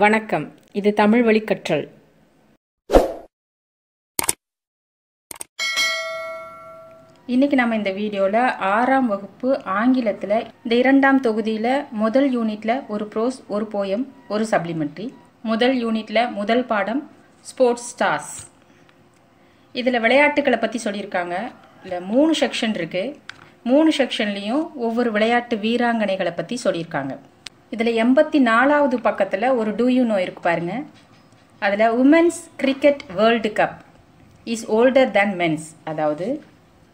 வணக்கம். இது தமிழ் வழி கற்றல் இன்றைக்கி நம்ம இந்த வீடியோவில் ஆறாம் வகுப்பு ஆங்கிலத்தில் இந்த இரண்டாம் தொகுதியில் முதல் யூனிட்டில் ஒரு ப்ரோஸ் ஒரு போயம் ஒரு சப்ளிமெண்ட்ரி முதல் யூனிட்டில் முதல் பாடம் ஸ்போர்ட்ஸ் ஸ்டார்ஸ் இதில் விளையாட்டுகளை பற்றி சொல்லியிருக்காங்க. இல்லை மூணு செக்ஷன் இருக்குது மூணு செக்ஷன்லேயும் ஒவ்வொரு விளையாட்டு வீராங்கனைகளை பற்றி சொல்லியிருக்காங்க. இதில் எண்பத்தி நாலாவது பக்கத்தில் ஒரு டூ யூ நோ இருக்கு பாருங்க. அதில் women's cricket world cup is older than men's அதாவது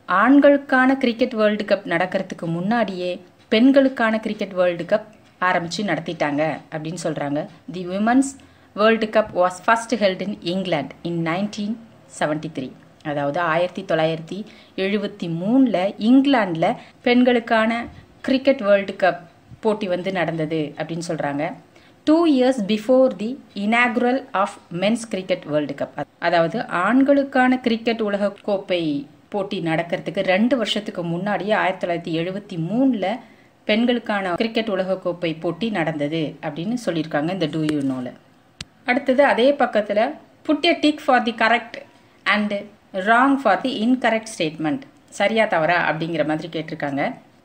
ஆண்களுக்கான கிரிக்கெட் வேர்ல்டு கப் நடக்கிறதுக்கு முன்னாடியே பெண்களுக்கான கிரிக்கெட் வேர்ல்டு கப் ஆரம்பித்து நடத்திட்டாங்க அப்படின்னு சொல்கிறாங்க the women's world cup was first held in England in nineteen seventy three அதாவது ஆயிரத்தி தொள்ளாயிரத்தி எழுபத்தி மூணில் இங்கிலாண்டில் பெண்களுக்கான கிரிக்கெட் வேர்ல்டு கப் போட்டி வந்து நடந்தது அப்படின்னு சொல்கிறாங்க two years before the inaugural of men's cricket world cup அதாவது ஆண்களுக்கான கிரிக்கெட் உலக கோப்பை போட்டி நடக்கிறதுக்கு ரெண்டு வருஷத்துக்கு முன்னாடியே ஆயிரத்தி தொள்ளாயிரத்தி எழுபத்தி மூணில் பெண்களுக்கான கிரிக்கெட் உலகக்கோப்பை போட்டி நடந்தது அப்படின்னு சொல்லியிருக்காங்க இந்த டூ யூ நோவில் அடுத்தது அதே பக்கத்தில் put a tick for the correct and wrong for the incorrect statement சரியா தவறா அப்படிங்கிற மாதிரி கேட்டிருக்காங்க.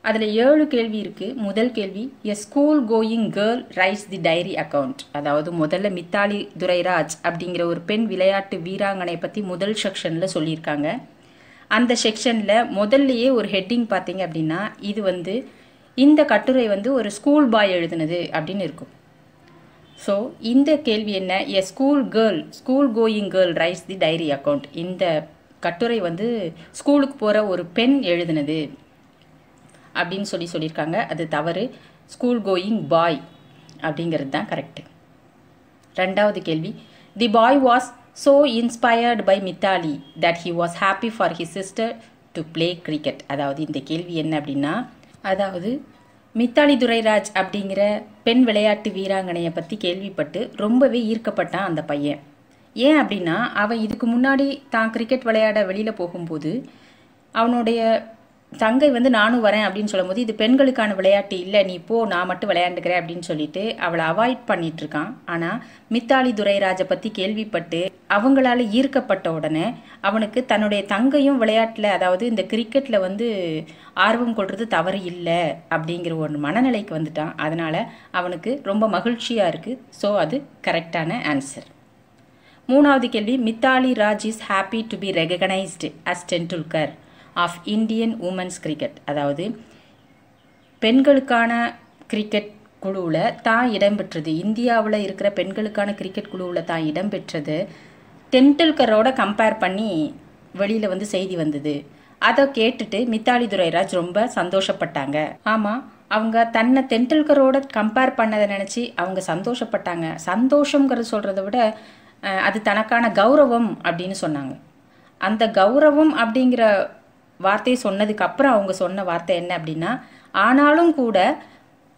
அதில் ஏழு கேள்வி இருக்குது முதல் கேள்வி a school going girl writes the diary account அதாவது முதல்ல மித்தாலி துரைராஜ் அப்படிங்கிற ஒரு பெண் விளையாட்டு வீராங்கனை பற்றி முதல் செக்ஷனில் சொல்லியிருக்காங்க. அந்த செக்ஷனில் முதல்லையே ஒரு ஹெட்டிங் பார்த்தீங்க அப்படின்னா இது வந்து இந்த கட்டுரை வந்து ஒரு ஸ்கூல் பாய் எழுதுனது அப்படின்னு இருக்கும். ஸோ இந்த கேள்வி என்ன? A school girl school going girl writes the diary account இந்த கட்டுரை வந்து ஸ்கூலுக்கு போகிற ஒரு பெண் எழுதுனது. அப்படின்னு சொல்லி சொல்லியிருக்காங்க. அது தவறு. ஸ்கூல் கோயிங் பாய் அப்படிங்கிறது தான் கரெக்டு ரெண்டாவது கேள்வி. The boy was so inspired by Mithali that he was happy for his sister to play cricket அதாவது இந்த கேள்வி என்ன அப்படின்னா அதாவது மித்தாலி துரைராஜ் அப்படிங்கிற பெண் விளையாட்டு வீராங்கனையை பற்றி கேள்விப்பட்டு ரொம்பவே ஈர்க்கப்பட்டான் அந்த பையன். ஏன் அப்படின்னா அவன் இதுக்கு முன்னாடி தான் கிரிக்கெட் விளையாட வெளியில் போகும்போது அவனுடைய தங்கை வந்து நானும் வரேன் அப்படின்னு சொல்லும்போது இது பெண்களுக்கான விளையாட்டு இல்லை நீ போ நான் மட்டும் விளையாண்டுக்கிறேன் அப்படின்னு சொல்லிட்டு அவளை அவாய்ட் பண்ணிட்டு இருக்கான். ஆனால் மித்தாலி துரைராஜை பற்றி கேள்விப்பட்டு அவங்களால ஈர்க்கப்பட்ட உடனே அவனுக்கு தன்னுடைய தங்கையும் விளையாட்டில் அதாவது இந்த கிரிக்கெட்டில் வந்து ஆர்வம் கொள்வது தவறு இல்லை அப்படிங்கிற ஒரு மனநிலைக்கு வந்துட்டான். அதனால் அவனுக்கு ரொம்ப மகிழ்ச்சியாக இருக்குது ஸோ அது கரெக்டான ஆன்சர் மூணாவது கேள்வி Mithali Raj is happy to be recognised as Tendulkar of Indian women's cricket அதாவது பெண்களுக்கான கிரிக்கெட் குழுவில் தான் இடம்பெற்றது. இந்தியாவில் இருக்கிற பெண்களுக்கான கிரிக்கெட் குழுவில் தான் இடம்பெற்றது. டெண்டுல்கரோட கம்பேர் பண்ணி வெளியில் வந்து செய்தி வந்தது. அதை கேட்டுட்டு மித்தாலி துரைராஜ் ரொம்ப சந்தோஷப்பட்டாங்க. ஆமாம் அவங்க தன்னை தெண்டுல்கரோட கம்பேர் பண்ணதை நினச்சி அவங்க சந்தோஷப்பட்டாங்க. சந்தோஷங்கிறது சொல்கிறத விட அது தனக்கான கௌரவம் அப்படின்னு சொன்னாங்க. அந்த கௌரவம் அப்படிங்கிற வார்த்தையை சொன்னதுக்கு அப்புறம் அவங்க சொன்ன வார்த்தை என்ன அப்படின்னா ஆனாலும் கூட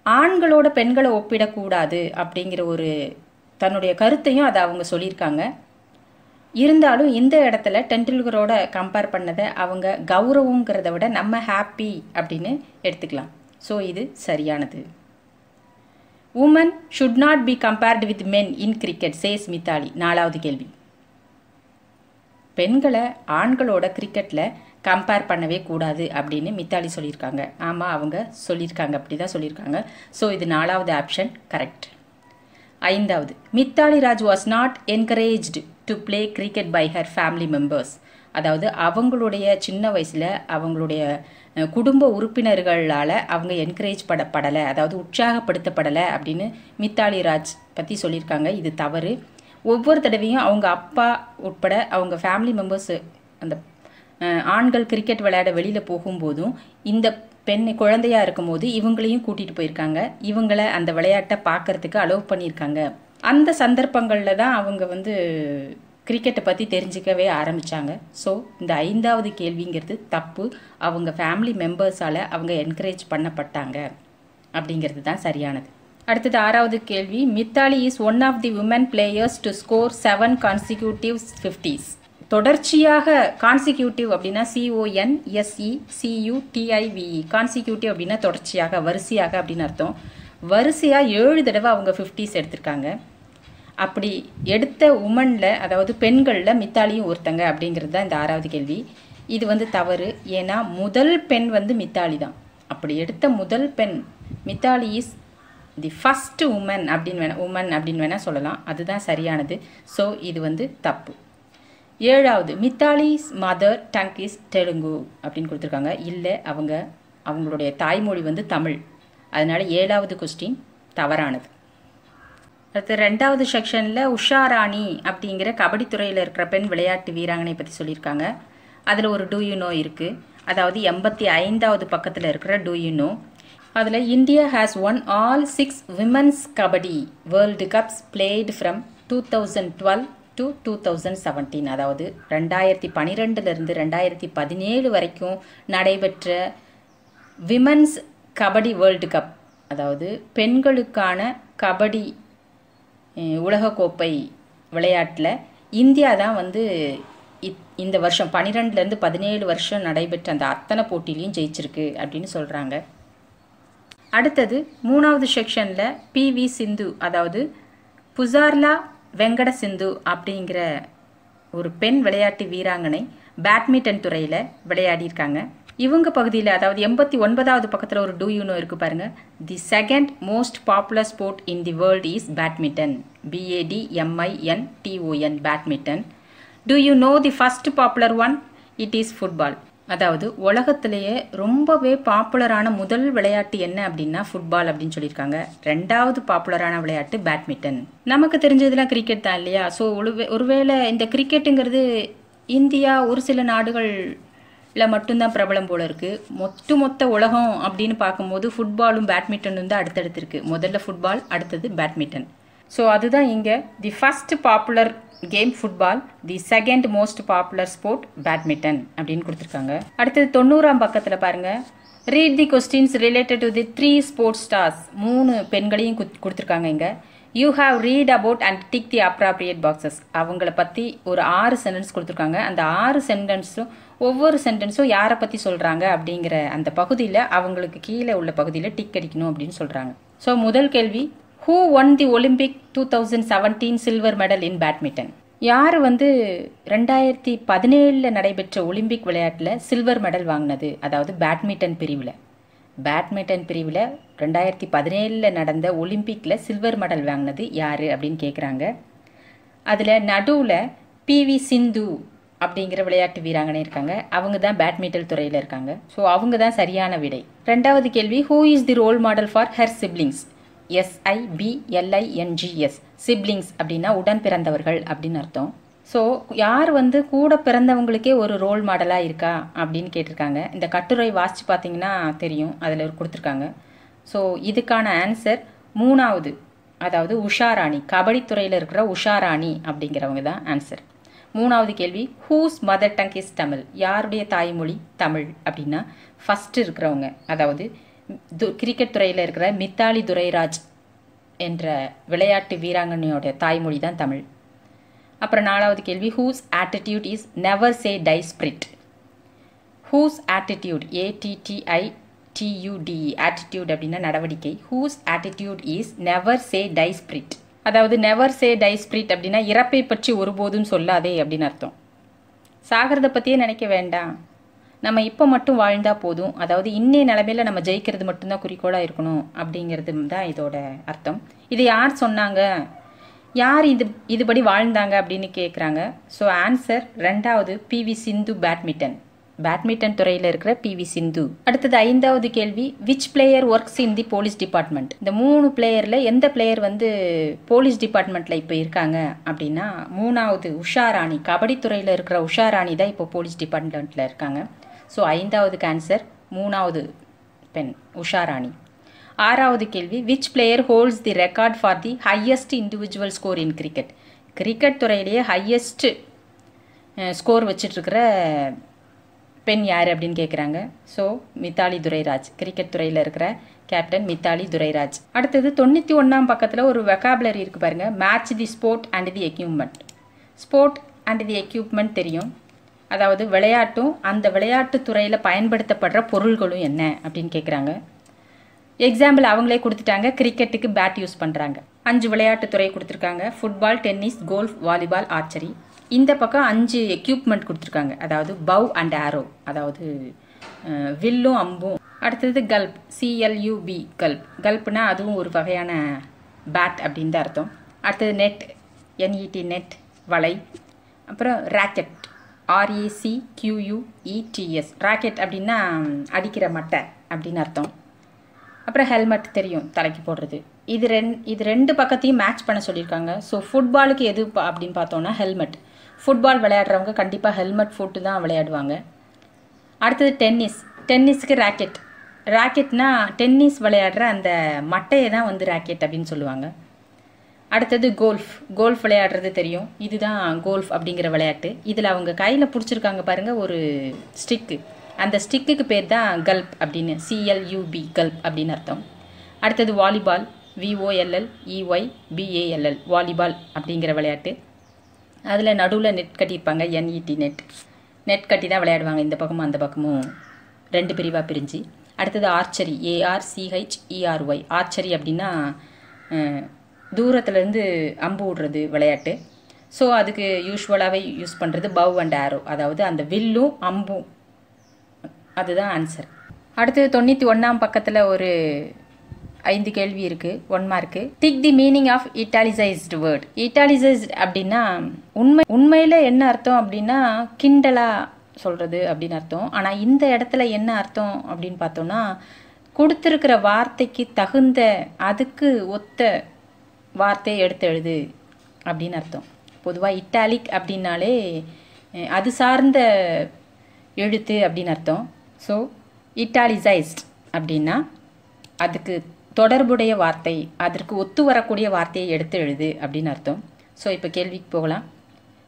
ஆண்களோட பெண்களை ஒப்பிடக்கூடாது அப்படிங்கிற ஒரு தன்னுடைய கருத்தையும் அதை அவங்க சொல்லியிருக்காங்க. இருந்தாலும் இந்த இடத்துல டெண்டுல்கரோட கம்பேர் பண்ணதை அவங்க கௌரவங்கிறத விட நம்ம ஹாப்பி அப்படின்னு எடுத்துக்கலாம். ஸோ இது சரியானது. Woman should not be compared with men in cricket says Mithali நாலாவது கேள்வி. பெண்களை ஆண்களோட கிரிக்கெட்டில் கம்பேர் பண்ணவே கூடாது அப்படின்னு மித்தாலி சொல்லியிருக்காங்க. ஆமாம் அவங்க சொல்லியிருக்காங்க அப்படி தான் சொல்லியிருக்காங்க. ஸோ இது நாலாவது ஆப்ஷன் கரெக்ட் ஐந்தாவது Mithali Raj was not encouraged to play cricket by her family members அதாவது அவங்களுடைய சின்ன வயசில் அவங்களுடைய குடும்ப உறுப்பினர்களால் அவங்க என்கரேஜ் படப்படலை அதாவது உற்சாகப்படுத்தப்படலை அப்படின்னு மித்தாலி ராஜ் பற்றி சொல்லியிருக்காங்க. இது தவறு. ஒவ்வொரு தடவையும் அவங்க அப்பா உட்பட அவங்க ஃபேமிலி மெம்பர்ஸ் அந்த ஆண்கள் கிரிக்கெட் விளையாட வெளியில் போகும்போதும் இந்த பெண் குழந்தையா இருக்கும்போது இவங்களையும் கூட்டிகிட்டு போயிருக்காங்க. இவங்களை அந்த விளையாட்டை பார்க்கறதுக்கு அலோவ் பண்ணியிருக்காங்க. அந்த சந்தர்ப்பங்களில் தான் அவங்க வந்து கிரிக்கெட்டை பற்றி தெரிஞ்சிக்கவே ஆரம்பித்தாங்க ஸோ இந்த ஐந்தாவது கேள்விங்கிறது தப்பு. அவங்க ஃபேமிலி மெம்பர்ஸால் அவங்க என்கரேஜ் பண்ணப்பட்டாங்க. அப்படிங்கிறது தான் சரியானது. அடுத்தது ஆறாவது கேள்வி Mithali is one of the woman players to score seven consecutive fifties தொடர்ச்சியாக கான்சிக்யூட்டிவ் அப்படின்னா C O N S E C U T I V E consecutive அப்படின்னா தொடர்ச்சியாக வரிசையாக அப்படின்னு அர்த்தம். வரிசையாக ஏழு தடவை அவங்க ஃபிஃப்டிஸ் எடுத்திருக்காங்க. அப்படி எடுத்த உமனில் அதாவது பெண்களில் மித்தாலியும் ஒருத்தங்க அப்படிங்கிறது தான் இந்த ஆறாவது கேள்வி. இது வந்து தவறு. ஏன்னா முதல் பெண் வந்து மித்தாலி தான். அப்படி எடுத்த முதல் பெண் Mithali is the first woman அப்படின்னு வேணா உமன் அப்படின்னு வேணால் சொல்லலாம். அதுதான் சரியானது. ஸோ இது வந்து தப்பு. ஏழாவது Mithali's mother tongue is Telugu அப்படின்னு கொடுத்துருக்காங்க. இல்லை அவங்க அவங்களுடைய தாய்மொழி வந்து தமிழ். அதனால ஏழாவது கொஸ்டின் தவறானது. அடுத்து ரெண்டாவது செக்ஷனில் உஷாராணி அப்படிங்கிற கபடி துறையில் இருக்கிற பெண் விளையாட்டு வீராங்கனை பற்றி சொல்லியிருக்காங்க. அதில் ஒரு டூ யூனோ இருக்குது அதாவது எண்பத்தி ஐந்தாவது பக்கத்தில் இருக்கிற டூ யூனோ அதில் India has won all six women's kabaddi world cups played from two thousand twelve to two thousand seventeen அதாவது ரெண்டாயிரத்தி பன்னிரெண்டுலேருந்து ரெண்டாயிரத்தி பதினேழு வரைக்கும் நடைபெற்ற விமன்ஸ் கபடி வேர்ல்டு கப் அதாவது பெண்களுக்கான கபடி உலகக்கோப்பை விளையாட்டில் இந்தியா தான் வந்து இந்த வருஷம் பன்னிரெண்டுலேருந்து பதினேழு வருஷம் நடைபெற்ற அந்த அத்தனை போட்டிலையும் ஜெயிச்சிருக்கு அப்படின்னு சொல்கிறாங்க அடுத்தது மூணாவது செக்ஷனில் பிவி சிந்து அதாவது புசார்லா வெங்கட சிந்து அப்படிங்கிற ஒரு பெண் விளையாட்டு வீராங்கனை பேட்மிண்டன் துறையில் விளையாடியிருக்காங்க. இவங்க பகுதியில் அதாவது எண்பத்தி ஒன்பதாவது பக்கத்தில் ஒரு டூ யூனோ இருக்குது பாருங்கள் the second most popular sport in the world is badminton B A D M I N T O N badminton do you know the first popular one it is football அதாவது உலகத்திலேயே ரொம்பவே பாப்புலரான முதல் விளையாட்டு என்ன அப்படின்னா ஃபுட்பால் அப்படின்னு சொல்லியிருக்காங்க. ரெண்டாவது பாப்புலரான விளையாட்டு பேட்மிண்டன் நமக்கு தெரிஞ்சதுலாம் கிரிக்கெட் தான் இல்லையா? ஸோ ஒருவேளை இந்த கிரிக்கெட்டுங்கிறது இந்தியா ஒரு சில நாடுகளில் மட்டும்தான் பிரபலம் போல இருக்குது மொத்த மொத்த உலகம் அப்படின்னு பார்க்கும்போது ஃபுட்பாலும் பேட்மிண்டனும் தான் அடுத்தடுத்து இருக்குது முதல்ல ஃபுட்பால் அடுத்தது பேட்மிண்டன் ஸோ அதுதான் இங்கே the first popular game football the second most popular sport badminton அப்படின்னு கொடுத்துருக்காங்க. அடுத்தது தொண்ணூறாம் பக்கத்தில் பாருங்கள் read the questions related to the three sports stars மூணு பெண்களையும் குத்- கொடுத்துருக்காங்க இங்கே. You have read about and tick the appropriate boxes அவங்கள பற்றி ஒரு ஆறு சென்டென்ஸ் கொடுத்துருக்காங்க. அந்த ஆறு சென்டென்ஸும் ஒவ்வொரு சென்டென்ஸும் யாரை பற்றி சொல்கிறாங்க அப்படிங்கிற அந்த பகுதியில் அவங்களுக்கு கீழே உள்ள பகுதியில் டிக் அடிக்கணும் அப்படின்னு சொல்கிறாங்க ஸோ முதல் கேள்வி who won the Olympic two thousand seventeen silver medal in badminton யார் வந்து ரெண்டாயிரத்தி பதினேழில் நடைபெற்ற ஒலிம்பிக் விளையாட்டில் சில்வர் மெடல் வாங்கினது? அதாவது பேட்மிண்டன் பிரிவில். பேட்மிண்டன் பிரிவில் ரெண்டாயிரத்தி பதினேழில் நடந்த ஒலிம்பிக்கில் சில்வர் மெடல் வாங்கினது யார் அப்படின்னு கேட்குறாங்க அதில் நடுவில் பிவி சிந்து அப்படிங்கிற விளையாட்டு வீராங்கனை இருக்காங்க. அவங்க தான் பேட்மிண்டன் துறையில் இருக்காங்க. ஸோ அவங்க தான் சரியான விடை. ரெண்டாவது கேள்வி who is the role model for her siblings எஸ்ஐபிஎல்ஐஎன்ஜிஎஸ் siblings அப்படின்னா உடன் பிறந்தவர்கள் அப்படின்னு அர்த்தம். ஸோ யார் வந்து கூட பிறந்தவங்களுக்கே ஒரு ரோல் மாடலாக இருக்கா அப்படின்னு கேட்டிருக்காங்க. இந்த கட்டுரை வாசித்து பார்த்தீங்கன்னா தெரியும். அதில் கொடுத்துருக்காங்க. ஸோ இதுக்கான ஆன்சர் மூணாவது. அதாவது உஷாராணி கபடி துறையில் இருக்கிற உஷாராணி அப்படிங்கிறவங்க தான் ஆன்சர் மூணாவது கேள்வி whose mother tongue is Tamil யாருடைய தாய்மொழி? தமிழ் அப்படின்னா ஃபஸ்ட்டு இருக்கிறவங்க. அதாவது து- கிரிக்கெட் துறையில் இருக்கிற மித்தாலி துரைராஜ் என்ற விளையாட்டு வீராங்கனையோட தாய்மொழி தான் தமிழ். அப்புறம் நாலாவது கேள்வி whose attitude is never say die spirit whose attitude A T T I T U D E attitude அப்படின்னா நடவடிக்கை. Whose attitude is never say die spirit அதாவது நெவர் சே டை ஸ்பிரிட் அப்படின்னா இறப்பை பற்றி ஒருபோதும் சொல்லாதே அப்படின்னு அர்த்தம். சாகிறத பற்றியே நினைக்க வேண்டாம். நம்ம இப்போ மட்டும் வாழ்ந்தால் போதும். அதாவது இன்னைய நிலமையில நம்ம ஜெயிக்கிறது மட்டும்தான் குறிக்கோளாக இருக்கணும் அப்படிங்கிறது தான் இதோட அர்த்தம். இது யார் சொன்னாங்க? யார் இது இதுபடி வாழ்ந்தாங்க அப்படின்னு கேட்குறாங்க ஸோ ஆன்சர் ரெண்டாவது பிவி சிந்து பேட்மிண்டன் பேட்மிண்டன் துறையில் இருக்கிற பிவி சிந்து. அடுத்தது ஐந்தாவது கேள்வி which player works in the police department இந்த மூணு பிளேயரில் எந்த பிளேயர் வந்து போலீஸ் டிபார்ட்மெண்ட்டில் இப்போ இருக்காங்க அப்படின்னா மூணாவது உஷாராணி கபடி துறையில் இருக்கிற உஷாராணி தான் இப்போ போலீஸ் டிபார்ட்மெண்ட்டில் இருக்காங்க. ஸோ ஐந்தாவது ஆன்சர் மூணாவது பெண் உஷாராணி ஆறாவது கேள்வி which player holds the record for the highest individual score in cricket cricket துறையிலேயே highest score வச்சிட்ருக்கிற பெண் யார் அப்படின்னு கேட்குறாங்க ஸோ மித்தாலி துரைராஜ் கிரிக்கெட் துறையில் இருக்கிற கேப்டன் மித்தாலி துரைராஜ். அடுத்தது தொண்ணூற்றி ஒன்றாம் பக்கத்தில் ஒரு வெக்காபுலரி இருக்குது பாருங்கள் match the sport and the equipment sport and the equipment தெரியும். அதாவது விளையாட்டும் அந்த விளையாட்டு துறையில் பயன்படுத்தப்படுற பொருள்களும் என்ன அப்படின்னு கேட்குறாங்க எக்ஸாம்பிள் அவங்களே கொடுத்துட்டாங்க கிரிக்கெட்டுக்கு பேட் யூஸ் பண்ணுறாங்க அஞ்சு விளையாட்டு துறை கொடுத்துருக்காங்க football tennis golf volleyball archery இந்த பக்கம் அஞ்சு எக்யூப்மெண்ட் கொடுத்துருக்காங்க அதாவது பவ் அண்ட் ஆரோ அதாவது வில்லும் அம்பும். அடுத்தது கல்ப் சிஎல்யூபி கல்ப் கல்ப்னா அதுவும் ஒரு வகையான பேட் அப்படின்னு தான் அர்த்தம். அடுத்தது நெட் என்இடி நெட் வலை. அப்புறம் ராக்கெட் ஆர்ஏசி கியூயூஇடிஎஸ் ராக்கெட் அப்படின்னா அடிக்கிற மட்டை அப்படின்னு அர்த்தம். அப்புறம் ஹெல்மெட் தெரியும் தலைக்கு போடுறது. இது ரெண் இது ரெண்டு பக்கத்தையும் மேட்ச் பண்ண சொல்லியிருக்காங்க. ஸோ ஃபுட்பாலுக்கு எது பா- அப்படின்னு பார்த்தோன்னா ஹெல்மெட் ஃபுட்பால் விளையாடுறவங்க கண்டிப்பாக ஹெல்மெட் போட்டு தான் விளையாடுவாங்க. அடுத்தது டென்னிஸ் டென்னிஸ்க்கு ராக்கெட் ராக்கெட்னா டென்னிஸ் விளையாடுற அந்த மட்டையை தான் வந்து ராக்கெட் அப்படின்னு சொல்லுவாங்க. அடுத்தது கோல்ஃப். கோல்ஃப் விளையாடுறது தெரியும். இதுதான் கோல்ஃப் அப்படிங்கிற விளையாட்டு. இதில் அவங்க கையில் பிடிச்சிருக்காங்க பாருங்கள் ஒரு ஸ்டிக்கு. அந்த ஸ்டிக்குக்கு பேர் தான் கல்ப் அப்படின்னு. சிஎல்யூபி கல்ப் அப்படின்னு அர்த்தம். அடுத்தது volleyball. V O L L E Y B A L L volleyball அப்படிங்கிற விளையாட்டு. அதில் நடுவில் நெட் கட்டியிருப்பாங்க என்இடி நெட் நெட் கட்டி தான் விளையாடுவாங்க. இந்த பக்கமும் அந்த பக்கமும் ரெண்டு பிரிவாக பிரிஞ்சு. அடுத்தது ஆர்ச்சரி ஏஆர் ஆர்ச்சரி அப்படின்னா தூரத்துலேருந்து அம்பு விடுறது விளையாட்டு. ஸோ அதுக்கு யூஸ்வலாகவே யூஸ் பண்ணுறது பவ் அண்ட் ஆரோ அதாவது அந்த வில்லும் அம்பும். அதுதான் ஆன்சர் அடுத்து தொண்ணூற்றி ஒன்றாம் பக்கத்தில் ஒரு ஐந்து கேள்வி இருக்குது one mark tick the meaning of italicised word italicised அப்படின்னா உண்மை உண்மையில் என்ன அர்த்தம் அப்படின்னா கிண்டலாக சொல்கிறது அப்படின்னு அர்த்தம். ஆனால் இந்த இடத்துல என்ன அர்த்தம் அப்படின்னு பார்த்தோம்னா கொடுத்துருக்கிற வார்த்தைக்கு தகுந்த அதுக்கு ஒத்த வார்த்தையை எடுத்து எழுது அப்படின்னு அர்த்தம். பொதுவாக இட்டாலிக் அப்படின்னாலே அது சார்ந்த எழுத்து அப்படின்னு அர்த்தம். ஸோ இட்டாலிசைஸ்ட் அப்படின்னா அதுக்கு தொடர்புடைய வார்த்தை அதற்கு ஒத்து வரக்கூடிய வார்த்தையை எடுத்து எழுது அப்படின்னு அர்த்தம். ஸோ இப்போ கேள்விக்கு போகலாம்.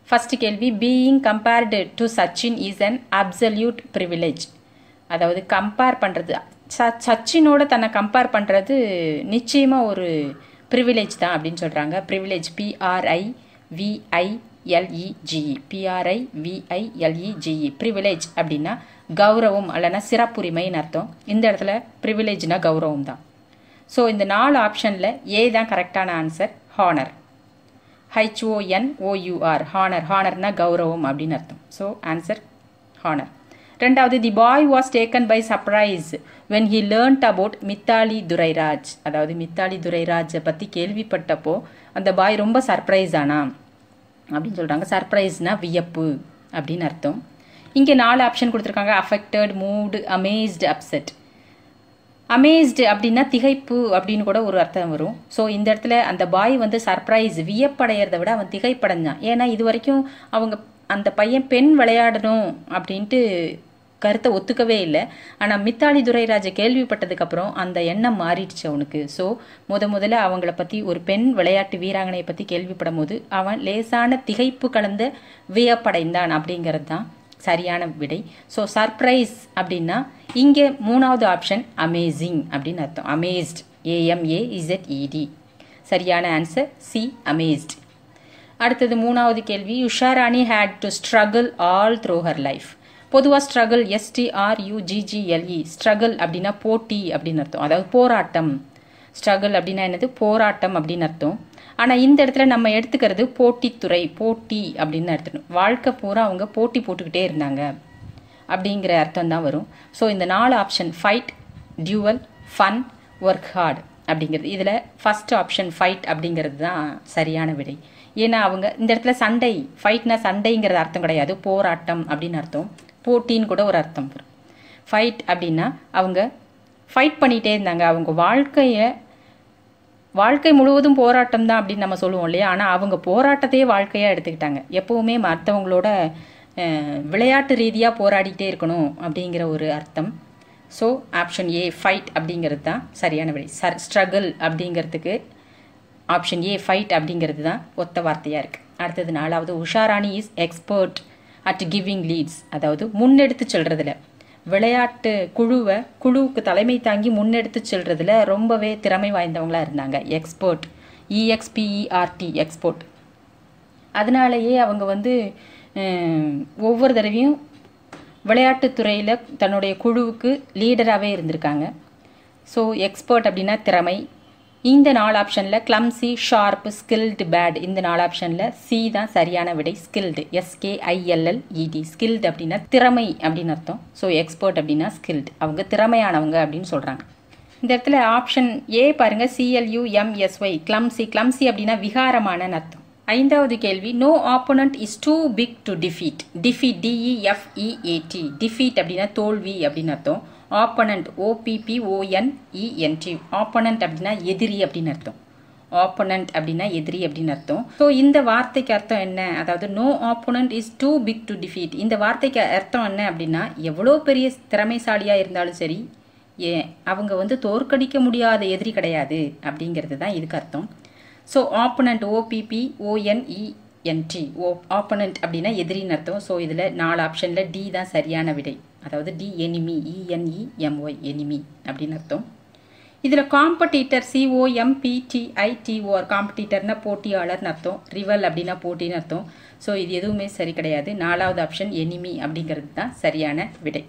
ஃபஸ்ட்டு கேள்வி being compared to Sachin is an absolute privilege அதாவது கம்பேர் பண்ணுறது ச சச்சினோட தன்னை கம்பேர் பண்ணுறது நிச்சயமாக ஒரு ப்ரிவிலேஜ் தான் அப்படின்னு சொல்கிறாங்க privilege P R I V I L E G E P R I V I L E G E privilege அப்படின்னா கௌரவம் அல்லனா சிறப்புரிமைன்னு அர்த்தம். இந்த இடத்துல ப்ரிவிலேஜ்னா கௌரவம் தான். ஸோ இந்த நாலு ஆப்ஷனில் ஏ தான் கரெக்டான answer honour H O N O U R honour ஹானர்னா கௌரவம் அப்படின்னு அர்த்தம். ஸோ ஆன்சர் ஹானர் ரெண்டாவது the boy was taken by surprise when he learnt about Mithali Dorairaj அதாவது மித்தாலி துரைராஜை பற்றி கேள்விப்பட்டப்போ அந்த பாய் ரொம்ப சர்ப்ரைஸ் ஆனா? அப்படின்னு சொல்கிறாங்க சர்ப்ரைஸ்னா வியப்பு அப்படின்னு அர்த்தம். இங்கே நாலு ஆப்ஷன் கொடுத்துருக்காங்க. Affected mood amazed upset amazed அப்படின்னா திகைப்பு அப்படின்னு கூட ஒரு அர்த்தம் வரும். ஸோ இந்த இடத்துல அந்த பாய் வந்து சர்ப்ரைஸ் வியப்படைகிறத விட அவன் திகைப்படைஞ்சான். ஏன்னா இது வரைக்கும் அவங்க அந்த பையன் பெண் விளையாடணும் அப்படின்ட்டு கருத்தை ஒத்துக்கவே இல்லை. ஆனால் மித்தாலி துரைராஜை கேள்விப்பட்டதுக்கப்புறம் அந்த எண்ணம் மாறிடுச்சு அவனுக்கு. ஸோ முத முதல்ல அவங்கள பற்றி ஒரு பெண் விளையாட்டு வீராங்கனையை பற்றி கேள்விப்படும் போது அவன் லேசான திகைப்பு கலந்த வியப்படைந்தான் அப்படிங்கிறது தான் சரியான விடை. ஸோ சர்ப்ரைஸ் அப்படின்னா இங்கே மூணாவது ஆப்ஷன் அமேசிங் அப்படின்னு அர்த்தம். அமேஸ்ட் ஏஎம்ஏ இசட்இடி சரியான ஆன்சர் சி அமேஸ்ட் அடுத்தது மூணாவது கேள்வி Usharani had to struggle all through her life பொதுவாக ஸ்ட்ரகிள் எஸ்டிஆர்யூஜிஜிஎல்இ ஸ்ட்ரகிள் அப்படின்னா போட்டி அப்படின்னு அர்த்தம். அதாவது போராட்டம். ஸ்ட்ரகிள் அப்படின்னா என்னது? போராட்டம் அப்படின்னு அர்த்தம். ஆனால் இந்த இடத்துல நம்ம எடுத்துக்கிறது போட்டித்துறை போட்டி அப்படின்னு எடுத்துக்கணும் வாழ்க்கை பூரா அவங்க போட்டி போட்டுக்கிட்டே இருந்தாங்க அப்படிங்கிற அர்த்தம் தான் வரும். ஸோ இந்த நாலு option fight duel fun work hard அப்படிங்கிறது. இதில் ஃபஸ்ட் ஆப்ஷன் ஃபைட் அப்படிங்கிறது தான் சரியான விடை. ஏன்னா அவங்க இந்த இடத்துல சண்டை ஃபைட்னா சண்டைங்கிறது அர்த்தம் கிடையாது. போராட்டம் அப்படின்னு அர்த்தம். போட்டின்னு கூட ஒரு அர்த்தம் வரும். ஃபைட் அப்படின்னா அவங்க ஃபைட் பண்ணிகிட்டே இருந்தாங்க. அவங்க வாழ்க்கையை வாழ்க்கை முழுவதும் போராட்டம் தான் அப்படின்னு நம்ம சொல்லுவோம் இல்லையா? ஆனால் அவங்க போராட்டத்தையே வாழ்க்கையாக எடுத்துக்கிட்டாங்க. எப்போவுமே மற்றவங்களோட விளையாட்டு ரீதியாக போராடிட்டே இருக்கணும் அப்படிங்கிற ஒரு அர்த்தம். ஸோ ஆப்ஷன் ஏ ஃபைட் அப்படிங்கிறது தான் சரியான வழி. சர் ஸ்ட்ரகிள் அப்படிங்கிறதுக்கு ஆப்ஷன் ஏ ஃபைட் அப்படிங்கிறது தான் ஒத்த வார்த்தையாக இருக்குது அடுத்தது நாலாவது Usharani is expert at giving leads அதாவது முன்னெடுத்து செல்றதுல. விளையாட்டு குழுவை குழுவுக்கு தலைமை தாங்கி முன்னெடுத்து செல்றதுல ரொம்பவே திறமை வாய்ந்தவங்களாக இருந்தாங்க. எக்ஸ்போர்ட் இஎக்ஸ்பிஇஆர்டி எக்ஸ்போர்ட் அதனாலேயே அவங்க வந்து ஒவ்வொரு தடவையும் விளையாட்டுத்துறையில் தன்னுடைய குழுவுக்கு லீடராகவே இருந்திருக்காங்க. ஸோ எக்ஸ்பர்ட் அப்படின்னா திறமை இந்த நாலு ஆப்ஷனில் கிளம்சி ஷார்ப் ஸ்கில்டு பேட் இந்த நாலு ஆப்ஷனில் சி தான் சரியான விடை ஸ்கில்டு எஸ்கேஐஎல்எல்இடி ஸ்கில்டு அப்படின்னா திறமை அப்படின்னு அர்த்தம். ஸோ எக்ஸ்பர்ட் அப்படின்னா ஸ்கில்டு அவங்க திறமையானவங்க அப்படின்னு சொல்கிறாங்க இந்த இடத்துல ஆப்ஷன் ஏ பாருங்க சிஎல்யூ எம்எஸ்ஒய் கிளம்சி கிளம்சி அப்படின்னா விகாரமான அர்த்தம். ஐந்தாவது கேள்வி no opponent is too big to defeat defeat D E F E A T defeat அப்படின்னா தோல்வி அப்படின்னு அர்த்தம். ஆப்பனண்ட் ஓபிபிஓஎன்இஎன்டி ஆப்பனண்ட் அப்படின்னா எதிரி அப்படின்னு அர்த்தம். ஆப்போனண்ட் அப்படின்னா எதிரி அப்படின்னு அர்த்தம். ஸோ இந்த வார்த்தைக்கு அர்த்தம் என்ன? அதாவது no opponent is too big to defeat இந்த வார்த்தைக்கு அர்த்தம் என்ன அப்படின்னா எவ்வளோ பெரிய திறமைசாலியாக இருந்தாலும் சரி ஏ அவங்க வந்து தோற்கடிக்க முடியாத எதிரி கிடையாது அப்படிங்கிறது தான் இதுக்கு அர்த்தம். So opponent O P P O N E N T O opponent அப்படின்னா எதிரின்னு அர்த்தம். ஸோ இதில் நாலு ஆப்ஷனில் டி தான் சரியான விடை. அதாவது the enemy E N E M Y enemy அப்படின்னு அர்த்தம். இதில் காம்படிட்டர் சிஓஎம்பிடிஐடிஓஆர் காம்படிட்டர்னா போட்டியாளர்னு அர்த்தம். ரிவல் அப்படின்னா போட்டின்னு அர்த்தம். ஸோ இது எதுவுமே சரி கிடையாது. நாலாவது ஆப்ஷன் எனிமி அப்படிங்கிறது தான் சரியான விடை.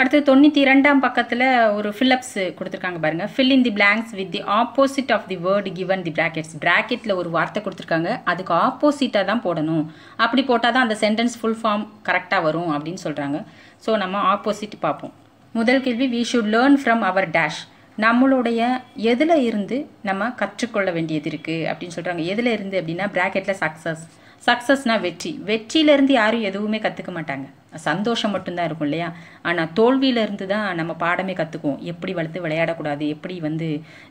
அடுத்து தொண்ணூற்றி இரண்டாம் பக்கத்தில் ஒரு ஃபில்லப்ஸ் கொடுத்துருக்காங்க பாருங்க. Fill in the blanks with the opposite of the word given the brackets ப்ராக்கெட்டில் ஒரு வார்த்தை கொடுத்துருக்காங்க. அதுக்கு ஆப்போசிட்டாக தான் போடணும். அப்படி போட்டால் தான் அந்த சென்டென்ஸ் ஃபுல் ஃபார்ம் கரெக்டாக வரும் அப்படின்னு சொல்கிறாங்க ஸோ நம்ம ஆப்போசிட் பார்ப்போம். முதல் கேள்வி we should learn from our dash நம்மளுடைய எதில் இருந்து நம்ம கற்றுக்கொள்ள வேண்டியது இருக்குது அப்படின்னு சொல்கிறாங்க எதில் இருந்து அப்படின்னா ப்ராக்கெட்டில் சக்ஸஸ் சக்ஸஸ்னால் வெற்றி. வெற்றியிலேருந்து யாரும் எதுவுமே கற்றுக்க மாட்டாங்க. சந்தோஷம் மட்டும்தான் இருக்கும் இல்லையா? ஆனால் தோல்வியிலேருந்து தான் நம்ம பாடமே கற்றுக்குவோம் எப்படி வளர்த்து விளையாடக்கூடாது? எப்படி வந்து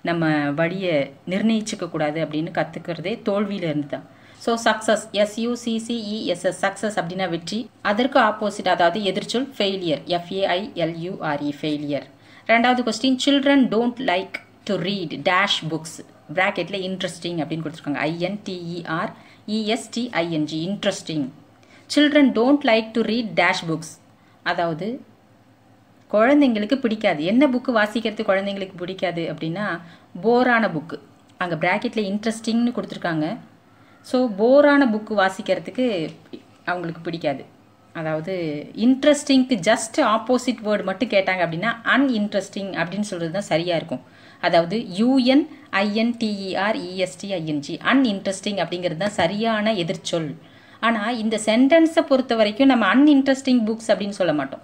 நம்ம வழியை நிர்ணயிச்சிக்கக்கூடாது அப்படின்னு கற்றுக்கிறதே தோல்வியிலேருந்து தான் ஸோ சக்ஸஸ் எஸ்யூசிசிஇஎஸ்எஸ் சக்ஸஸ் அப்படின்னா வெற்றி. அதற்கு ஆப்போசிட் அதாவது எதிர்ச்சொல் ஃபெயிலியர் எஃப்ஏஐஎல்யூஆர்இ ஃபெயிலியர் ரெண்டாவது question children don't like to read dash books ப்ராக்கெட்டில் இன்ட்ரெஸ்டிங் அப்படின்னு கொடுத்துருக்காங்க. ஐஎன்டிஇஆர் இஎஸ்டிஐஎன்ஜி interesting children don't like to read dash books அதாவது குழந்தைங்களுக்கு பிடிக்காது. என்ன புக்கு வாசிக்கிறது குழந்தைங்களுக்கு பிடிக்காது அப்படின்னா போரான புக்கு அங்கே ப்ராக்கெட்டில் இன்ட்ரெஸ்டிங்னு கொடுத்துருக்காங்க. ஸோ போரான புக்கு வாசிக்கிறதுக்கு அவங்களுக்கு பிடிக்காது. அதாவது இன்ட்ரெஸ்டிங்க்கு ஜஸ்ட் ஆப்போசிட் வேர்டு மட்டும் கேட்டாங்க அப்படின்னா அன்இன்ட்ரெஸ்டிங் அப்படின்னு சொல்கிறது தான் சரியாக இருக்கும். அதாவது யூஎன் ஐஎன்டிஇஆர் இஎஸ்டிஐஎன்ஜி அன்இன்ட்ரெஸ்டிங் அப்படிங்கிறது தான் சரியான எதிர்ச்சொல். ஆனால் இந்த சென்டென்ஸை பொறுத்த வரைக்கும் நம்ம அன்இன்ட்ரெஸ்டிங் புக்ஸ் அப்படின்னு சொல்ல மாட்டோம்.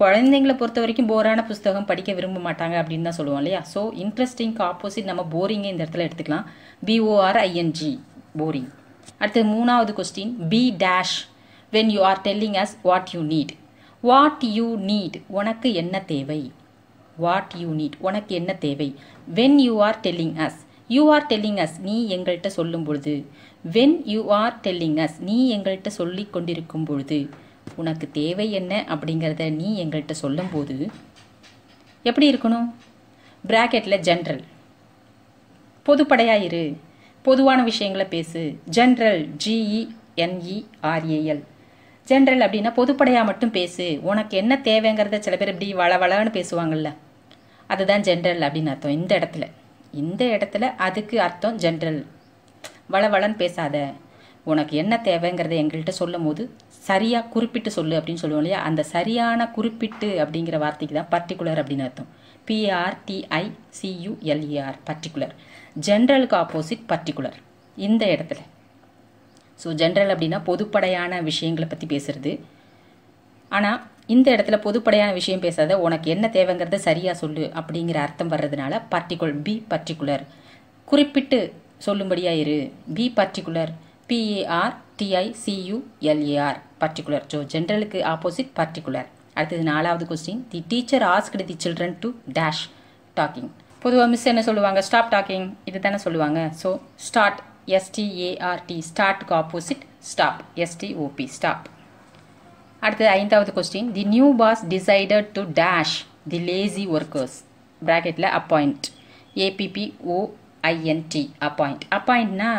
குழந்தைங்களை பொறுத்த வரைக்கும் போரான புஸ்தகம் படிக்க விரும்ப மாட்டாங்க அப்படின்னு தான் சொல்லுவோம் இல்லையா? ஸோ இன்ட்ரெஸ்டிங்க்கு ஆப்போசிட் நம்ம போரிங்கை இந்த இடத்துல எடுத்துக்கலாம். பிஓஆர் ஐஎன்ஜி போரிங் அடுத்து மூணாவது question be dash when you are telling us what you need what you need உனக்கு என்ன தேவை? வாட் யூ நீட் உனக்கு என்ன தேவை? When you are telling us you are telling us நீ எங்கள்கிட்ட சொல்லும் பொழுது when you are telling us நீ எங்கள்கிட்ட சொல்லி கொண்டிருக்கும் பொழுது உனக்கு தேவை என்ன அப்படிங்கிறத நீ எங்கள்கிட்ட சொல்லும்போது எப்படி இருக்கணும்? ப்ராக்கெட்டில் ஜென்ரல் பொதுப்படையாக இரு பொதுவான விஷயங்களை பேசு. ஜென்ரல் ஜிஇஎன்இஆர்ஏஎல் ஜென்ரல் அப்படின்னா பொதுப்படையாக மட்டும் பேசு. உனக்கு என்ன தேவைங்கிறத சில பேர் இப்படி வள வளன்னு பேசுவாங்கல்ல. அதுதான் ஜென்ரல் அப்படின்னு அர்த்தம். இந்த இடத்துல. இந்த இடத்துல அதுக்கு அர்த்தம் ஜென்ரல் வளவளன்னு பேசாத. உனக்கு என்ன தேவைங்கிறத எங்கள்கிட்ட சொல்லும் போது சரியாக குறிப்பிட்டு சொல்லு அப்படின்னு சொல்லுவோம் இல்லையா? அந்த சரியான குறிப்பிட்டு அப்படிங்கிற வார்த்தைக்கு தான் பர்டிகுலர் அப்படின்னு அர்த்தம். P R T I C U L E R particular ஜென்ரலுக்கு opposite particular இந்த இடத்துல. ஸோ ஜென்ரல் அப்படின்னா பொதுப்படையான விஷயங்களை பற்றி பேசுகிறது ஆனால் இந்த இடத்துல பொதுப்படையான விஷயம் பேசாத உனக்கு என்ன தேவைங்கிறத சரியாக சொல்லு அப்படிங்கிற அர்த்தம் வர்றதுனால பர்டிகுலர் பி பர்டிகுலர் குறிப்பிட்டு சொல்லும்படியாக இரு. Be particular P A R T I C U L A R particular so ஜென்ரலுக்கு opposite particular அடுத்தது நாலாவது question the teacher asked the children to dash talking பொதுவாக மிஸ் என்ன சொல்லுவாங்க? ஸ்டாப் டாக்கிங் இது தானே சொல்லுவாங்க. So start S T A R T ஸ்டார்ட்டுக்கு opposite stop S T O P stop அடுத்தது ஐந்தாவது question the new boss decided to dash the lazy workers ப்ராக்கெட்டில் appoint A P P O I N T appoint அப்பாயிண்ட்னா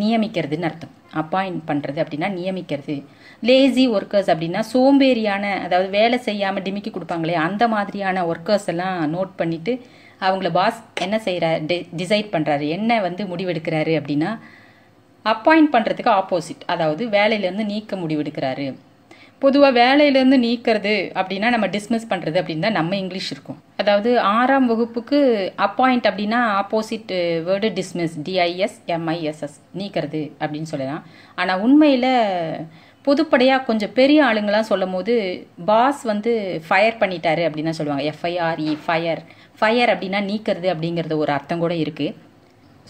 நியமிக்கிறதுன்னு அர்த்தம். Appoint பண்ணுறது அப்படின்னா நியமிக்கிறது. Lazy workers அப்படின்னா சோம்பேறியான அதாவது வேலை செய்யாமல் டிமிக்கி கொடுப்பாங்களே அந்த மாதிரியான ஒர்க்கர்ஸ் எல்லாம் நோட் பண்ணிவிட்டு அவங்கள பாஸ் என்ன செய்கிறார் டி டிசைட் பண்ணுறாரு என்ன வந்து முடிவெடுக்கிறாரு அப்படின்னா அப்பாயிண்ட் பண்ணுறதுக்கு ஆப்போசிட் அதாவது வேலையிலேருந்து நீக்க முடிவெடுக்கிறாரு. பொதுவாக வேலையிலேருந்து நீக்கிறது அப்படின்னா நம்ம டிஸ்மிஸ் பண்ணுறது அப்படின்னு தான் நம்ம இங்கிலீஷ் இருக்கும். அதாவது ஆறாம் வகுப்புக்கு அப்பாயிண்ட் அப்படின்னா opposite word dismiss D I S M I S S நீக்கிறது அப்படின்னு சொல்லலாம். ஆனால் உண்மையில் பொதுப்படையாக கொஞ்சம் பெரிய ஆளுங்களாம் சொல்லும் போது பாஸ் வந்து ஃபயர் பண்ணிட்டாரு அப்படின்னு தான் சொல்லுவாங்க. எஃப்ஐஆர்இ ஃபயர் ஃபயர் அப்படின்னா நீக்கிறது அப்படிங்கிறது ஒரு அர்த்தம் கூட இருக்குது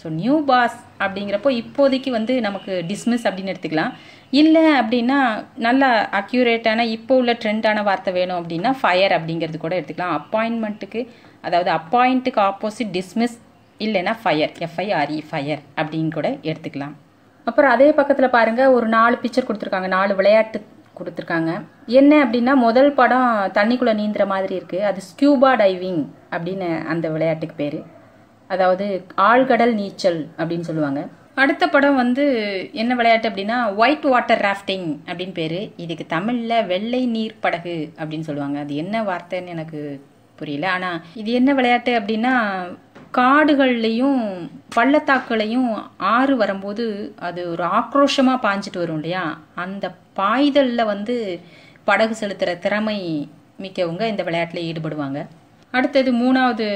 ஸோ நியூ பாஸ் அப்படிங்கிறப்போ இப்போதைக்கு வந்து நமக்கு டிஸ்மிஸ் அப்படின்னு எடுத்துக்கலாம். இல்லை அப்படின்னா நல்ல அக்யூரேட்டான இப்போ உள்ள ட்ரெண்டான வார்த்தை வேணும் அப்படின்னா ஃபயர் அப்படிங்கிறது கூட எடுத்துக்கலாம். அப்பாயின்மெண்ட்டுக்கு அதாவது அப்பாயிண்ட்டுக்கு ஆப்போசிட் டிஸ்மிஸ் இல்லைன்னா fire F I R E fire அப்படின்னு கூட எடுத்துக்கலாம். அப்புறம் அதே பக்கத்தில் பாருங்கள் ஒரு நாலு பிக்சர் கொடுத்துருக்காங்க நாலு விளையாட்டு கொடுத்துருக்காங்க. என்ன அப்படின்னா முதல் படம் தண்ணிக்குள்ளே நீந்துற மாதிரி இருக்குது அது ஸ்கியூபா டைவிங் அப்படின்னு அந்த விளையாட்டுக்கு பேர். அதாவது ஆழ்கடல் நீச்சல் அப்படின்னு சொல்லுவாங்க. அடுத்த படம் வந்து என்ன விளையாட்டு அப்படின்னா ஒயிட் வாட்டர் ராஃப்டிங் அப்படின்னு பேர். இதுக்கு தமிழில் வெள்ளை நீர் படகு அப்படின்னு சொல்லுவாங்க. அது என்ன வார்த்தைன்னு எனக்கு புரியல. ஆனால் இது என்ன விளையாட்டு அப்படின்னா காடுகள்லையும் பள்ளத்தாக்குலையும் ஆறு வரும்போது அது ஒரு ஆக்ரோஷமாக பாஞ்சிட்டு வரும் இல்லையா? அந்த பாய்தலில் வந்து படகு செலுத்துகிற திறமை மிக்கவங்க இந்த விளையாட்டில் ஈடுபடுவாங்க. அடுத்தது மூணாவது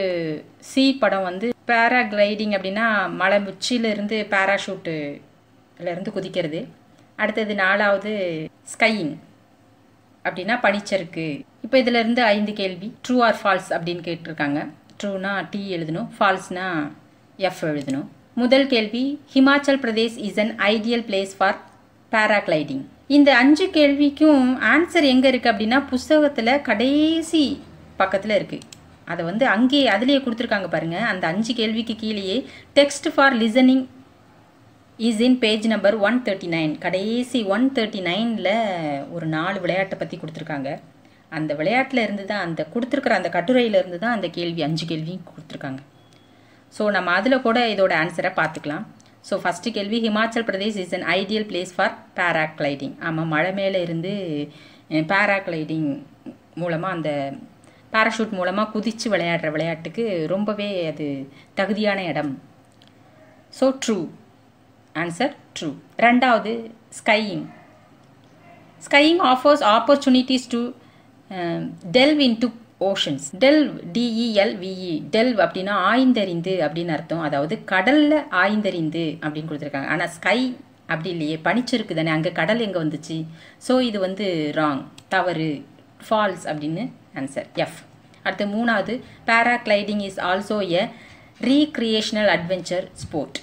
சி படம் வந்து பேராகிளைடிங் அப்படின்னா மலை உச்சியிலிருந்து பேராஷூட்டுலேருந்து குதிக்கிறது. அடுத்தது நாலாவது ஸ்கையிங் அப்படின்னா பனிச்சறுக்கு. இப்போ இதிலிருந்து ஐந்து கேள்வி. ட்ரூ ஆர் ஃபால்ஸ் அப்படின்னு கேட்டிருக்காங்க. ட்ரூனா டி எழுதணும். ஃபால்ஸ்னா எஃப் எழுதணும். முதல் கேள்வி Himachal Pradesh is an ideal place for paragliding இந்த அஞ்சு கேள்விக்கும் ஆன்சர் எங்கே இருக்குது அப்படின்னா புஸ்தகத்தில் கடைசி பக்கத்தில் இருக்குது அதை வந்து அங்கேயே அதுலேயே கொடுத்துருக்காங்க பாருங்கள் அந்த அஞ்சு கேள்விக்கு கீழேயே text for listening is in page number one thirty nine கடைசி ஒன் தேர்ட்டி நைனில் ஒரு நாலு விளையாட்டை பற்றி கொடுத்துருக்காங்க. அந்த விளையாட்டில் இருந்து தான் அந்த கொடுத்துருக்குற அந்த கட்டுரையிலேருந்து தான் அந்த கேள்வி அஞ்சு கேள்வியும் கொடுத்துருக்காங்க. ஸோ நம்ம அதில் கூட இதோட ஆன்சரை பார்த்துக்கலாம். ஸோ ஃபஸ்ட்டு கேள்வி Himachal Pradesh is an ideal place for paragliding ஆமாம் மழை மேலே இருந்து பேராக்ளைடிங் மூலமாக அந்த பேராஷூட் மூலமாக குதித்து விளையாடுற விளையாட்டுக்கு ரொம்பவே அது தகுதியான இடம். ஸோ ட்ரூ ஆன்சர் ட்ரூ ரெண்டாவது skiing skiing offers opportunities to delve into oceans delve D E L V E delve அப்படின்னா ஆய்ந்தறிந்து அப்படின்னு அர்த்தம். அதாவது கடலில் ஆய்ந்தறிந்து அப்படின்னு கொடுத்துருக்காங்க. ஆனால் ஸ்கை அப்படி இல்லையே. பனிச்சிருக்கு தானே அங்கே கடல் எங்கே வந்துச்சு? ஸோ இது வந்து ராங் தவறு ஃபால்ஸ் அப்படின்னு ஆன்சர் எஃப் அடுத்து மூணாவது paragliding is also a recreational adventure sport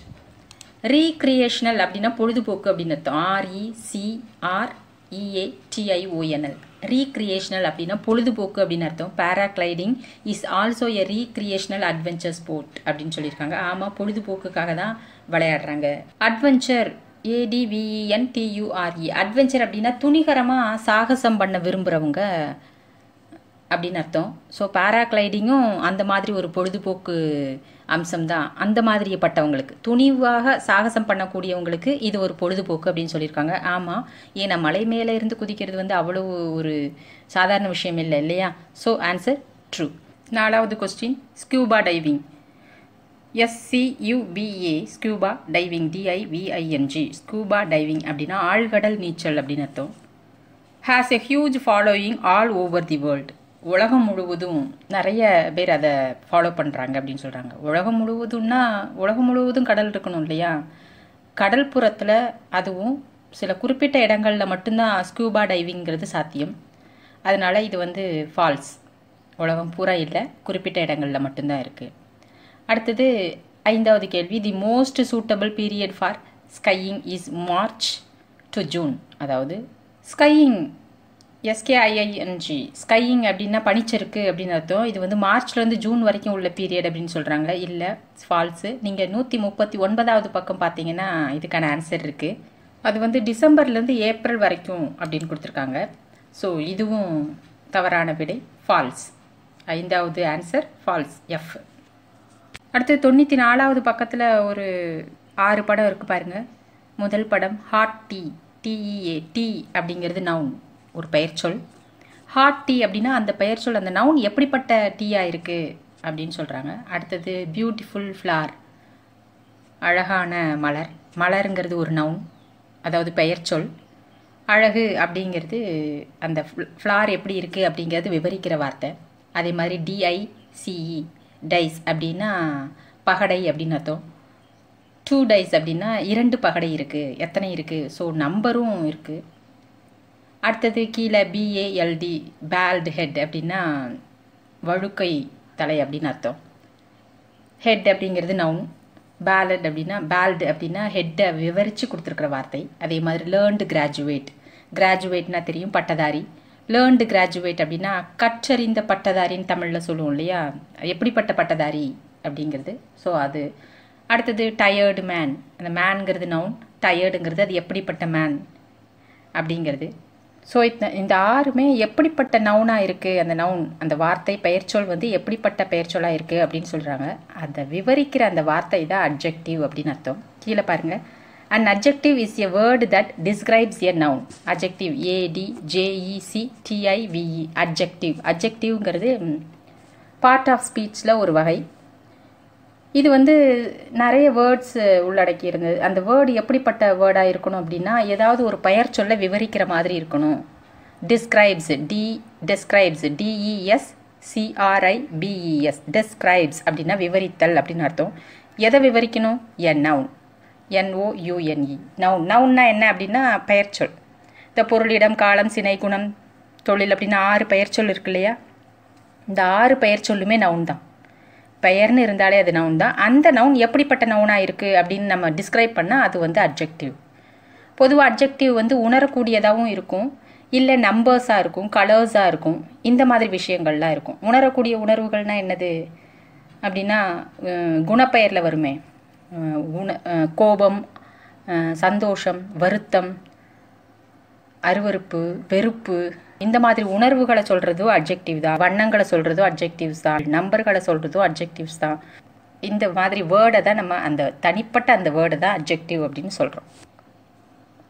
recreational அப்படின்னா பொழுதுபோக்கு அப்படின்னு அர்த்தம். ஆர்இசிஆர்இஏடிஐஓஎன்எல் ரீக்ரியேஷனல் அப்படின்னா பொழுதுபோக்கு அப்படின்னு அர்த்தம். Paragliding is also a recreational adventure sport அப்படின்னு சொல்லியிருக்காங்க. ஆமாம் பொழுதுபோக்குக்காக தான் விளையாடுறாங்க. அட்வென்ச்சர் ஏடிவிஇஎன் டியூஆர்இ அட்வென்ச்சர் அப்படின்னா துணிகரமாக சாகசம் பண்ண விரும்புகிறவங்க அப்படின்னு அர்த்தம். ஸோ பேராக்ளைடிங்கும் அந்த மாதிரி ஒரு பொழுதுபோக்கு அம்சம்தான். அந்த மாதிரியப்பட்டவங்களுக்கு. துணிவாக சாகசம் பண்ணக்கூடியவங்களுக்கு இது ஒரு பொழுதுபோக்கு அப்படின்னு சொல்லியிருக்காங்க. ஆமாம் ஏன்னா மலை மேலே இருந்து குதிக்கிறது வந்து அவ்வளோ ஒரு சாதாரண விஷயம் இல்லை இல்லையா? ஸோ ஆன்சர் ட்ரூ நாலாவது question scuba diving S C U B A scuba diving D I V I N G scuba diving அப்படின்னா ஆழ்கடல் நீச்சல் அப்படின்னு அர்த்தம். Has a huge following all over the world உலகம் முழுவதும் நிறைய பேர் அதை ஃபாலோ பண்ணுறாங்க அப்படின்னு சொல்கிறாங்க உலகம் முழுவதும்னா உலகம் முழுவதும் கடல் இருக்கணும் இல்லையா? கடல் புறத்தில் அதுவும் சில குறிப்பிட்ட இடங்களில் மட்டும்தான் ஸ்கூபா டைவிங்கிறது சாத்தியம். அதனால் இது வந்து ஃபால்ஸ் உலகம் பூரா இல்லை குறிப்பிட்ட இடங்களில் மட்டும்தான் இருக்குது அடுத்தது ஐந்தாவது கேள்வி. The most suitable period for skiing is March to June அதாவது skiing S K I I N G skiing அப்படின்னா பனிச்சருக்கு அப்படின்னு அர்த்தம். இது வந்து மார்ச்லேருந்து ஜூன் வரைக்கும் உள்ள பீரியட் அப்படின்னு சொல்கிறாங்க இல்லை ஃபால்ஸு நீங்கள் நூற்றி முப்பத்தி ஒன்பதாவது பக்கம் பார்த்தீங்கன்னா இதுக்கான ஆன்சர் இருக்குது அது வந்து டிசம்பர்லேருந்து ஏப்ரல் வரைக்கும் அப்படின்னு கொடுத்துருக்காங்க. ஸோ இதுவும் தவறான விடை. ஃபால்ஸ் ஐந்தாவது ஆன்சர் ஃபால்ஸ் எஃப் அடுத்து தொண்ணூற்றி நாலாவது பக்கத்தில் ஒரு ஆறு படம் இருக்குது பாருங்கள் முதல் படம் hot tea T E A tea அப்படிங்கிறது நவுன் ஒரு பெயர்ச்சொல் ஹாட் டீ அப்படின்னா அந்த பெயர்ச்சொல் அந்த நவுன் எப்படிப்பட்ட டீயாக இருக்குது அப்படின்னு சொல்கிறாங்க அடுத்தது பியூட்டிஃபுல் ஃப்ளார் அழகான மலர். மலருங்கிறது ஒரு நவுன் அதாவது பெயர்ச்சொல் அழகு அப்படிங்கிறது அந்த ஃப்ளார் எப்படி இருக்குது அப்படிங்கிறது விவரிக்கிற வார்த்தை. அதே மாதிரி டிஐ சிஇ டைஸ் அப்படின்னா பகடை அப்படின்னு அர்த்தம். டூ டைஸ் அப்படின்னா இரண்டு பகடை இருக்குது எத்தனை இருக்குது ஸோ நம்பரும் இருக்குது அடுத்தது கீழே பிஏஎல்டி பேல்டு ஹெட் அப்படின்னா வழுக்கை தலை அப்படின்னு அர்த்தம். ஹெட் அப்படிங்கிறது நவுன் பேலட் அப்படின்னா பேல்டு அப்படின்னா ஹெட்டை விவரித்து கொடுத்துருக்குற வார்த்தை. அதே மாதிரி லேர்ன்டு கிராஜுவேட் கிராஜுவேட்னா தெரியும் பட்டதாரி. லேர்ன்டு கிராஜுவேட் அப்படின்னா கற்றறிந்த பட்டதாரின்னு தமிழில் சொல்லுவோம் இல்லையா? எப்படிப்பட்ட பட்டதாரி அப்படிங்கிறது. ஸோ அது. அடுத்தது டயர்டு மேன் அந்த மேனுங்கிறது நவுன் டயர்டுங்கிறது அது எப்படிப்பட்ட மேன் அப்படிங்கிறது. ஸோ இந்த இந்த ஆறுமே எப்படிப்பட்ட நவுனாக இருக்குது அந்த நவுன் அந்த வார்த்தை பெயர்ச்சொல் வந்து எப்படிப்பட்ட பெயர்ச்சொலாக இருக்குது அப்படின்னு சொல்கிறாங்க அதை விவரிக்கிற அந்த வார்த்தை தான் அப்ஜெக்டிவ் அப்படின்னு அர்த்தம். கீழே பாருங்கள் and adjective is a word that describes a noun adjective A D J E C T I V E adjective அப்ஜெக்டிவ்ங்கிறது part of ஸ்பீச்சில் ஒரு வகை. இது வந்து நிறைய வேர்ட்ஸ் உள்ளடக்கி இருந்தது. அந்த வேர்டு எப்படிப்பட்ட வேர்டாக இருக்கணும் அப்படின்னா ஏதாவது ஒரு பெயர் சொல்ல விவரிக்கிற மாதிரி இருக்கணும். Describes D describes D E S C R I B E S describes அப்படின்னா விவரித்தல் அப்படின்னு அர்த்தம். எதை விவரிக்கணும்? என் நவுன் என்ஓயூஎன்இ நவுன் நவுன்னா என்ன அப்படின்னா பெயர்ச்சொல் இந்த பொருளிடம் காலம் சினை குணம் தொழில் அப்படின்னு ஆறு பெயர்ச்சொல் இருக்கு இல்லையா? இந்த ஆறு பெயர்ச்சொல்லுமே நவுன் தான். பெயர்னு இருந்தாலே அது நவுன் தான். அந்த நவுன் எப்படிப்பட்ட நவுனாக இருக்குது அப்படின்னு நம்ம டிஸ்கிரைப் பண்ணால் அது வந்து அப்ஜெக்டிவ் பொதுவாக அப்ஜெக்டிவ் வந்து உணரக்கூடியதாகவும் இருக்கும். இல்லை நம்பர்ஸாக இருக்கும் கலர்ஸாக இருக்கும். இந்த மாதிரி விஷயங்கள்லாம் இருக்கும். உணரக்கூடிய உணர்வுகள்னால் என்னது? அப்படின்னா குணப்பெயரில் வருமே. உண கோபம் சந்தோஷம் வருத்தம் அருவறுப்பு வெறுப்பு இந்த மாதிரி உணர்வுகளை சொல்கிறதோ அப்ஜெக்டிவ் தான். வண்ணங்களை சொல்கிறதோ அப்ஜெக்டிவ்ஸ் தான். நம்பர்களை சொல்கிறதோ அப்ஜெக்டிவ்ஸ் தான். இந்த மாதிரி வேர்டை தான் நம்ம அந்த தனிப்பட்ட அந்த வேர்டை தான் அப்ஜெக்டிவ் அப்படின்னு சொல்கிறோம்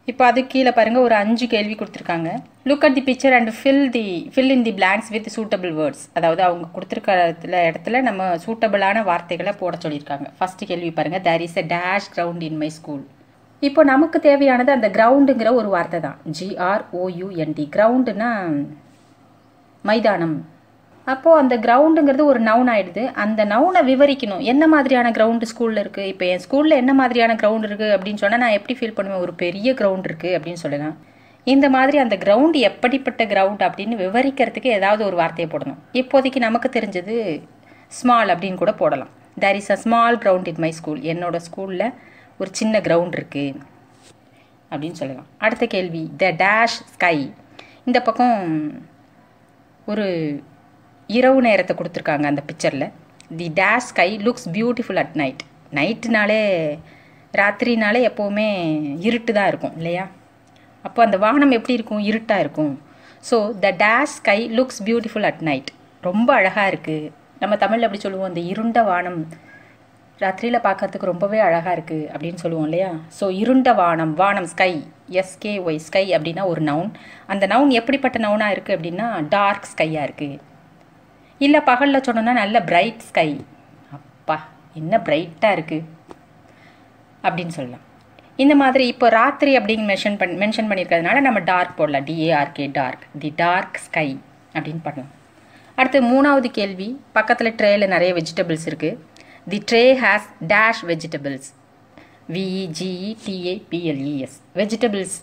இப்போ அது கீழே பாருங்கள் ஒரு அஞ்சு கேள்வி கொடுத்துருக்காங்க. Look at the picture and fill the fill in the blanks with suitable words அதாவது அவங்க கொடுத்துருக்கிற இடத்துல நம்ம சூட்டபிளான வார்த்தைகளை போட சொல்லியிருக்காங்க. ஃபஸ்ட்டு கேள்வி பாருங்கள் there is a dash ground in my school இப்போ நமக்கு தேவையானது அந்த கிரவுண்டுங்கிற ஒரு வார்த்தை தான். ஜிஆர்ஓயூஎன்டி கிரவுண்டுனா மைதானம். அப்போது அந்த கிரவுண்டுங்கிறது ஒரு நவுன் ஆகிடுது அந்த நவுனை விவரிக்கணும். என்ன மாதிரியான கிரவுண்டு ஸ்கூலில் இருக்குது இப்போ என் ஸ்கூலில் என்ன மாதிரியான கிரவுண்ட் இருக்குது அப்படின்னு சொன்னால் நான் எப்படி ஃபீல் பண்ணுவேன்? ஒரு பெரிய கிரவுண்ட் இருக்குது அப்படின்னு சொல்லலாம். இந்த மாதிரி அந்த கிரவுண்டு எப்படிப்பட்ட கிரவுண்ட் அப்படின்னு விவரிக்கிறதுக்கு ஏதாவது ஒரு வார்த்தையை போடணும். இப்போதைக்கு நமக்கு தெரிஞ்சது ஸ்மால் அப்படின்னு கூட போடலாம். There is a small ground in my school என்னோடய ஸ்கூலில் ஒரு சின்ன கிரவுண்ட் இருக்குது அப்படின்னு சொல்லலாம். அடுத்த கேள்வி த டேஷ் ஸ்கை இந்த பக்கம் ஒரு இரவு நேரத்தை கொடுத்துருக்காங்க அந்த பிக்சரில் the dash sky looks beautiful at night நைட்டுனாலே ராத்திரினாலே எப்போவுமே இருட்டு தான் இருக்கும் இல்லையா? அப்போ அந்த வானம் எப்படி இருக்கும்? இருட்டாக இருக்கும். So the dash sky looks beautiful at night ரொம்ப அழகாக இருக்குது நம்ம தமிழில் எப்படி சொல்லுவோம்? அந்த இருண்ட வானம் ராத்திரியில் பார்க்கறதுக்கு ரொம்பவே அழகாக இருக்குது அப்படின்னு சொல்லுவோம் இல்லையா? ஸோ இருண்ட வானம் வானம் ஸ்கை எஸ்கே ஒய் ஸ்கை அப்படின்னா ஒரு நவுன் அந்த நவுன் எப்படிப்பட்ட நவுனாக இருக்குது அப்படின்னா டார்க் ஸ்கையாக இருக்குது இல்லை பகலில் சொன்னோன்னா நல்ல பிரைட் ஸ்கை அப்பா என்ன பிரைட்டாக இருக்குது அப்படின்னு சொல்லலாம். இந்த மாதிரி இப்போ ராத்திரி அப்படின்னு மென்ஷன் பண் மென்ஷன் பண்ணியிருக்கிறதுனால நம்ம டார்க் போடலாம். D A R K dark the dark sky அப்படின்னு பண்ணலாம் அடுத்து மூணாவது கேள்வி. பக்கத்தில் ட்ரேயில் நிறைய வெஜிடபிள்ஸ் இருக்குது the tray has dash vegetables V E G E T A B L E S vegetables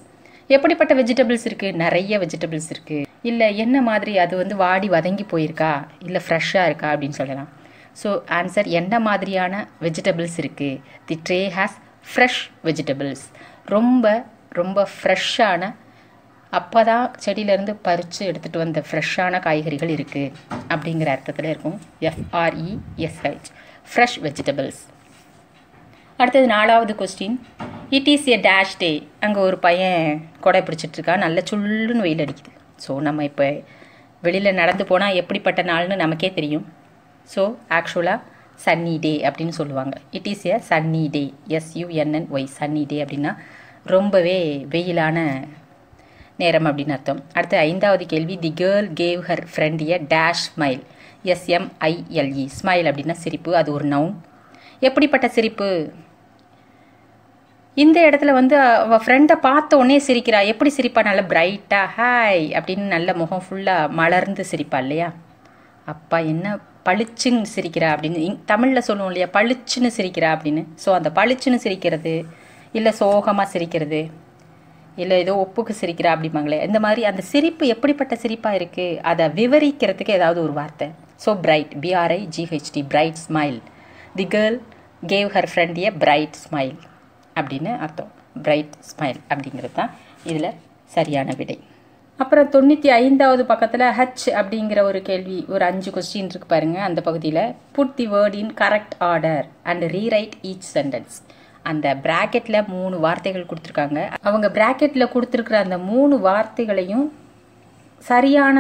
எப்படிப்பட்ட வெஜிடபிள்ஸ் இருக்குது நிறைய வெஜிடபிள்ஸ் இருக்குது இல்லை என்ன மாதிரி அது வந்து வாடி வதங்கி போயிருக்கா? இல்லை ஃப்ரெஷ்ஷாக இருக்கா? அப்படின்னு சொல்லலாம். ஸோ ஆன்சர் என்ன மாதிரியான வெஜிடபிள்ஸ் இருக்குது the tray has fresh vegetables ரொம்ப ரொம்ப ஃப்ரெஷ்ஷான அப்போ தான் செடியிலேருந்து பறித்து எடுத்துகிட்டு வந்த ஃப்ரெஷ்ஷான காய்கறிகள் இருக்குது அப்படிங்கிற அர்த்தத்தில் இருக்கும் எஃப்ஆர்இஎஸ்ஹெச் ஃப்ரெஷ் வெஜிடபிள்ஸ் அடுத்தது நாலாவது question it is a dash day அங்கே ஒரு பையன் கொடை பிடிச்சிட்ருக்கா நல்ல சுள்ளுன்னு வெயில் அடிக்குது. ஸோ நம்ம இப்போ வெளியில் நடந்து போனால் எப்படிப்பட்ட நாள்னு நமக்கே தெரியும். ஸோ ஆக்சுவலாக சன்னி டே அப்படின்னு சொல்லுவாங்க. It is a sunny day S U N N Y sunny day அப்படின்னா ரொம்பவே வெயிலான நேரம் அப்படின்னு அர்த்தம். அடுத்து ஐந்தாவது கேள்வி. The girl gave her friend a dash smile S M I L E smile அப்படின்னா சிரிப்பு அது ஒரு நவுன் எப்படிப்பட்ட சிரிப்பு? இந்த இடத்துல வந்து அவள் ஃப்ரெண்டை பார்த்த உடனே சிரிக்கிறா. எப்படி சிரிப்பா? நல்ல பிரைட்டாக ஹாய் அப்படின்னு நல்ல முகம் ஃபுல்லாக மலர்ந்து சிரிப்பா இல்லையா? அப்பா என்ன பளிச்சுன்னு சிரிக்கிறா அப்படின்னு. இங் தமிழில் சொல்லுவோம் இல்லையா? பளிச்சுன்னு சிரிக்கிறா அப்படின்னு. ஸோ அந்த பளிச்சுன்னு சிரிக்கிறது இல்லை சோகமாக சிரிக்கிறது இல்லை ஏதோ ஒப்புக்கு சிரிக்கிறா அப்படிம்பாங்களே. இந்த மாதிரி அந்த சிரிப்பு எப்படிப்பட்ட சிரிப்பாக இருக்குது அதை விவரிக்கிறதுக்கு ஏதாவது ஒரு வார்த்தை. So bright B R I G H T bright smile the girl gave her friend a bright smile அப்படின்னு அர்த்தம். பிரைட் ஸ்மைல் அப்படிங்கிறது தான் இதில் சரியான விடை. அப்புறம் தொண்ணூற்றி ஐந்தாவது பக்கத்தில் ஹச் அப்படிங்கிற ஒரு கேள்வி ஒரு அஞ்சு கொஸ்டின் இருக்கு பாருங்கள் அந்த பகுதியில் put the word in correct order and rewrite each sentence அந்த ப்ராக்கெட்டில் மூணு வார்த்தைகள் கொடுத்துருக்காங்க. அவங்க ப்ராக்கெட்டில் கொடுத்துருக்குற அந்த மூணு வார்த்தைகளையும் சரியான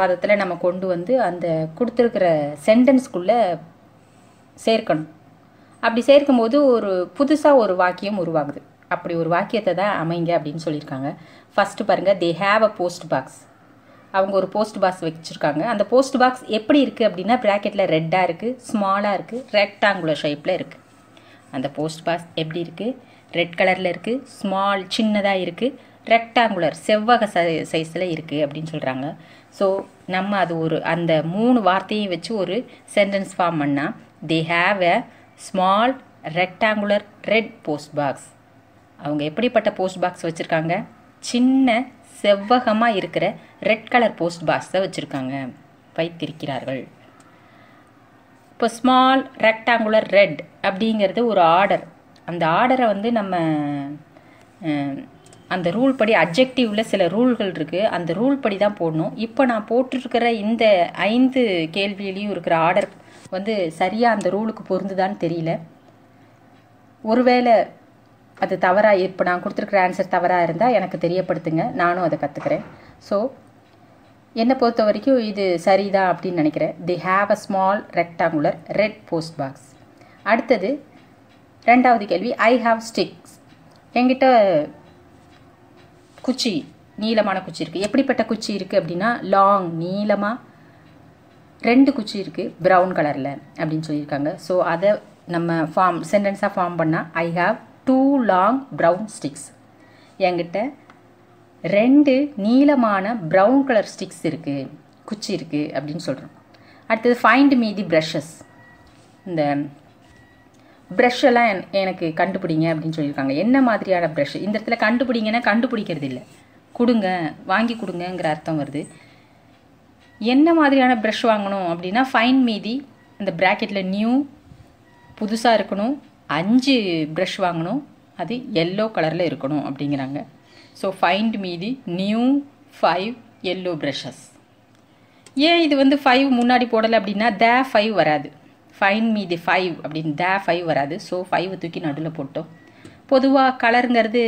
பதத்தில் நம்ம கொண்டு வந்து அந்த கொடுத்துருக்கிற சென்டென்ஸ்குள்ளே சேர்க்கணும். அப்படி சேர்க்கும்போது ஒரு புதுசாக ஒரு வாக்கியம் உருவாகுது. அப்படி ஒரு வாக்கியத்தை தான் அமைங்க அப்படின்னு சொல்லியிருக்காங்க. ஃபஸ்ட்டு பாருங்கள் they have a post box அவங்க ஒரு போஸ்ட் பாக்ஸ் வச்சுருக்காங்க. அந்த போஸ்ட் பாக்ஸ் எப்படி இருக்குது அப்படின்னா ப்ராக்கெட்டில் ரெட்டாக இருக்குது ஸ்மாலாக இருக்குது ரெக்டாங்குலர் ஷேப்பில் இருக்குது அந்த போஸ்ட் பாக்ஸ் எப்படி இருக்குது ரெட் கலரில் இருக்குது ஸ்மால் சின்னதாக இருக்குது ரெக்டாங்குலர் செவ்வக சைஸில் இருக்குது அப்படின்னு சொல்கிறாங்க ஸோ நம்ம அது ஒரு அந்த மூணு வார்த்தையும் வச்சு ஒரு சென்டென்ஸ் ஃபார்ம் பண்ணால் they have a small rectangular red post box அவங்க எப்படிப்பட்ட போஸ்ட் பாக்ஸ் வச்சுருக்காங்க? சின்ன செவ்வகமாக இருக்கிற ரெட் கலர் போஸ்ட் பாக்ஸை வச்சுருக்காங்க. வைத்திருக்கிறார்கள். இப்போ ஸ்மால் ரெக்டாங்குலர் ரெட் அப்படிங்கிறது ஒரு ஆர்டர் அந்த ஆர்டரை வந்து நம்ம அந்த ரூல் படி அப்ஜெக்டிவில் சில ரூல்கள் இருக்குது அந்த ரூல் படி தான் போடணும். இப்போ நான் போட்டிருக்கிற இந்த ஐந்து கேள்வியிலையும் இருக்கிற ஆர்டர் வந்து சரியாக அந்த ரூலுக்கு பொருந்துதான்னு தெரியல. ஒருவேளை அது தவறாக இப்போ நான் கொடுத்துருக்குற ஆன்சர் தவறாக இருந்தால் எனக்கு தெரியப்படுத்துங்க. நானும் அதை கற்றுக்கிறேன் ஸோ என்னை பொறுத்த வரைக்கும் இது சரிதான் அப்படின்னு நினைக்கிறேன். The have a small rectangular red post box அடுத்தது ரெண்டாவது கேள்வி ஐ ஹாவ் ஸ்டிக்ஸ் என்கிட்ட குச்சி நீளமான குச்சி இருக்குது எப்படிப்பட்ட குச்சி இருக்குது அப்படின்னா லாங் நீளமாக ரெண்டு குச்சி இருக்குது ப்ரௌன் கலரில் அப்படின்னு சொல்லியிருக்காங்க. ஸோ அதை நம்ம ஃபார்ம் சென்டென்ஸாக ஃபார்ம் பண்ணால் I have two long brown sticks என்கிட்ட ரெண்டு நீளமான ப்ரௌன் கலர் ஸ்டிக்ஸ் இருக்குது குச்சி இருக்குது அப்படின்னு சொல்கிறோம் அடுத்தது ஃபைண்ட் மீ தி ப்ரஷஸ் இந்த ப்ரஷ் எல்லாம் எனக்கு கண்டுபிடிங்க அப்படின்னு சொல்லியிருக்காங்க. என்ன மாதிரியான ப்ரஷ் இந்த இடத்துல கண்டுபிடிங்கன்னா கண்டுபிடிக்கிறது இல்லை. கொடுங்க வாங்கி கொடுங்கங்கிற அர்த்தம் வருது. என்ன மாதிரியான ப்ரஷ் வாங்கணும் அப்படின்னா ஃபைன் மீதி அந்த ப்ராக்கெட்டில் நியூ புதுசாக இருக்கணும் அஞ்சு ப்ரஷ் வாங்கணும் அது எல்லோ கலரில் இருக்கணும் அப்படிங்கிறாங்க. So find me the new five yellow brushes ஏன் இது வந்து ஃபைவ் முன்னாடி போடலை அப்படின்னா த ஃபைவ் வராது. ஃபைன் மீதி ஃபைவ் அப்படின்னு த ஃபைவ் வராது. ஸோ ஃபைவ் தூக்கி நடுவில் போட்டோம். பொதுவாக கலருங்கிறது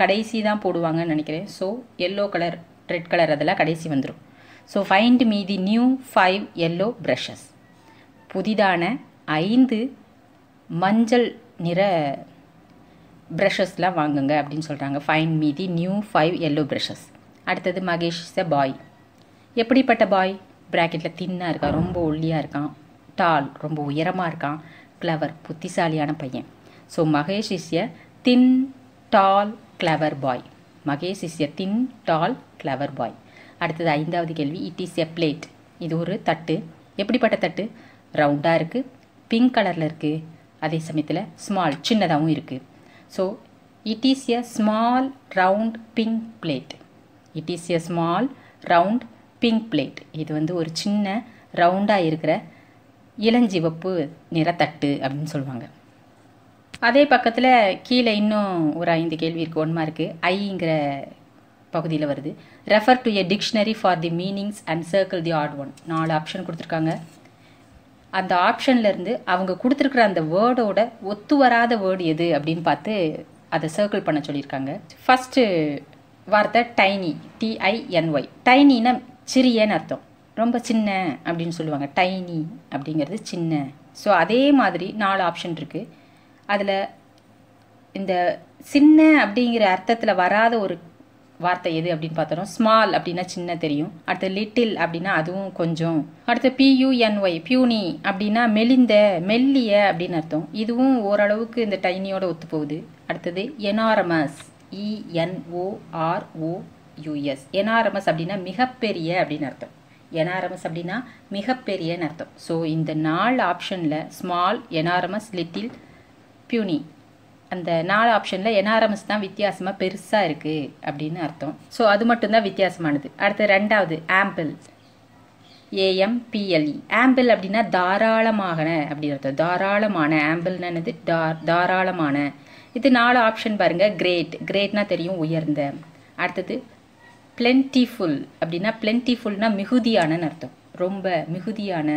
கடைசி தான் போடுவாங்கன்னு நினைக்கிறேன். So yellow colour red colour அதெல்லாம் கடைசி வந்துடும் so find me the new five yellow brushes புதிதான ஐந்து மஞ்சள் நிற ப்ரஷஸ்லாம் வாங்குங்க அப்படின்னு சொல்கிறாங்க ஃபைன் மீதி நியூ ஃபைவ் எல்லோ ப்ரஷஸ் அடுத்தது மகேஷ் இஸ் அ பாய் எப்படிப்பட்ட பாய் ப்ராக்கெட்டில் தின்னாக இருக்கான் ரொம்ப ஒல்லியாக இருக்கான். டால் ரொம்ப உயரமாக இருக்கான். கிளவர் புத்திசாலியான பையன். So Mahesh is a thin tall clever boy Mahesh is a thin tall clever boy அடுத்தது ஐந்தாவது கேள்வி. இட் இஸ் எ பிளேட் இது ஒரு தட்டு. எப்படிப்பட்ட தட்டு? ரவுண்டாக இருக்குது பிங்க் கலரில் இருக்குது அதே சமயத்தில் ஸ்மால் சின்னதாகவும் இருக்குது so it is a small round pink plate it is a small round pink plate இது வந்து ஒரு சின்ன ரவுண்டாக இருக்கிற இளஞ்சிவப்பு நிறத்தட்டு அப்படின்னு சொல்லுவாங்க. அதே பக்கத்தில் கீழே இன்னும் ஒரு ஐந்து கேள்வி இருக்குது ஒன் மார்க்கு ஐங்கிற பகுதியில் வருது. Refer to a dictionary for the meanings and circle the odd one நாலு ஆப்ஷன் கொடுத்துருக்காங்க. அந்த ஆப்ஷன்லேருந்து அவங்க கொடுத்துருக்குற அந்த வேர்டோட ஒத்து வராத வேர்டு எது அப்படின்னு பார்த்து அதை சர்க்கிள் பண்ண சொல்லியிருக்காங்க. ஃபஸ்ட்டு வார்த்தை டைனி டிஐஎன்ஒய் டைனின்னா சிறியன்னு அர்த்தம். ரொம்ப சின்ன அப்படின்னு சொல்லுவாங்க. டைனி அப்படிங்கிறது சின்ன. ஸோ அதே மாதிரி நாலு ஆப்ஷன் இருக்குது அதில் இந்த சின்ன அப்படிங்கிற அர்த்தத்தில் வராத ஒரு வார்த்தை எது அப்படின்னு பார்த்தோம் ஸ்மால் அப்படின்னா சின்ன தெரியும். அடுத்து லிட்டில் அப்படின்னா அதுவும் கொஞ்சம். அடுத்து பியூஎன்ஒய் பியூனி அப்படின்னா மெலிந்த மெல்லிய அப்படின்னு அர்த்தம். இதுவும் ஓரளவுக்கு இந்த டைனியோட ஒத்து போகுது. அடுத்தது எனாரமஸ் இஎன்ஓஆர்ஓ யூஎஸ் எனாரமஸ் அப்படின்னா மிகப்பெரிய அப்படின்னு அர்த்தம். எனாரமஸ் அப்படின்னா மிகப்பெரியன்னு அர்த்தம். ஸோ இந்த நாலு ஆப்ஷனில் ஸ்மால் எனாரமஸ் லிட்டில் பியூனி அந்த நாலு ஆப்ஷனில் என்ஆர்எம்எஸ் தான் வித்தியாசமாக பெருசாக இருக்குது அப்படின்னு அர்த்தம். ஸோ அது மட்டும்தான் வித்தியாசமானது. அடுத்து ரெண்டாவது ஆம்பிள் ஏஎம்பிஎல்இ ஆம்பிள் அப்படின்னா தாராளமான அப்படின்னு அர்த்தம். தாராளமான ஆம்பிள்னு என்னது? தா தாராளமான. இது நாலு ஆப்ஷன் பாருங்க. கிரேட் கிரேட்னா தெரியும் உயர்ந்த. அடுத்தது பிளென்டிஃபுல் அப்படின்னா பிளென்டிஃபுல்னா மிகுதியானன்னு அர்த்தம். ரொம்ப மிகுதியான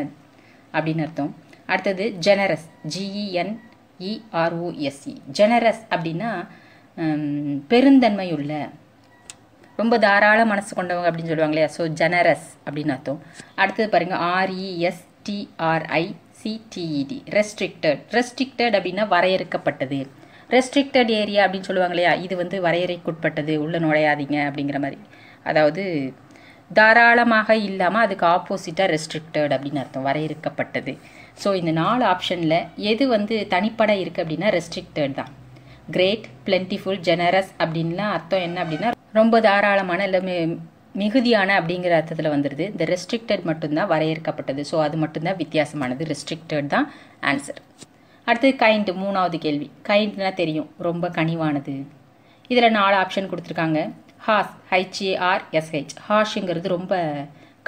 அப்படின்னு அர்த்தம். அடுத்தது ஜெனரஸ் ஜிஇஎன் இஆர்ஓஎஸ்இ ஜெனரஸ் அப்படின்னா பெருந்தன்மை உள்ள ரொம்ப தாராள மனசு கொண்டவங்க அப்படின்னு சொல்லுவாங்க இல்லையா? ஸோ ஜெனரஸ் அப்படின்னு அர்த்தம். அடுத்தது பாருங்கள் ஆர்இஎஸ்டிஆர்ஐ சிடிஇடி ரெஸ்ட்ரிக்டட் ரெஸ்ட்ரிக்டட் அப்படின்னா வரையறுக்கப்பட்டது. ரெஸ்ட்ரிக்டட் ஏரியா அப்படின்னு சொல்லுவாங்க இல்லையா? இது வந்து வரையறைக்குட்பட்டது உள்ள நுழையாதீங்க அப்படிங்கிற மாதிரி. அதாவது தாராளமாக இல்லாமல் அதுக்கு ஆப்போசிட்டாக ரெஸ்ட்ரிக்டட் அப்படின்னு அர்த்தம் வரையறுக்கப்பட்டது. ஸோ இந்த நாலு ஆப்ஷனில் எது வந்து தனிப்பட இருக்குது அப்படின்னா ரெஸ்ட்ரிக்டட் தான். கிரேட் பிளென்டிஃபுல் ஜெனரஸ் அப்படின்லாம் அர்த்தம் என்ன அப்படின்னா ரொம்ப தாராளமான இல்லை மிகுதியான அப்படிங்கிற அர்த்தத்தில் வந்துடுது இந்த ரெஸ்ட்ரிக்டட் மட்டும்தான் வரையறுக்கப்பட்டது. ஸோ அது மட்டும்தான் வித்தியாசமானது. ரெஸ்ட்ரிக்டட் தான் ஆன்சர் அடுத்தது கைண்ட் மூணாவது கேள்வி. கைண்ட்னா தெரியும். ரொம்ப கனிவானது. இதில் நாலு ஆப்ஷன் கொடுத்துருக்காங்க. ஹாஸ் ஹைச்ஏஆர் எஸ்ஹெச் ஹாஷுங்கிறது ரொம்ப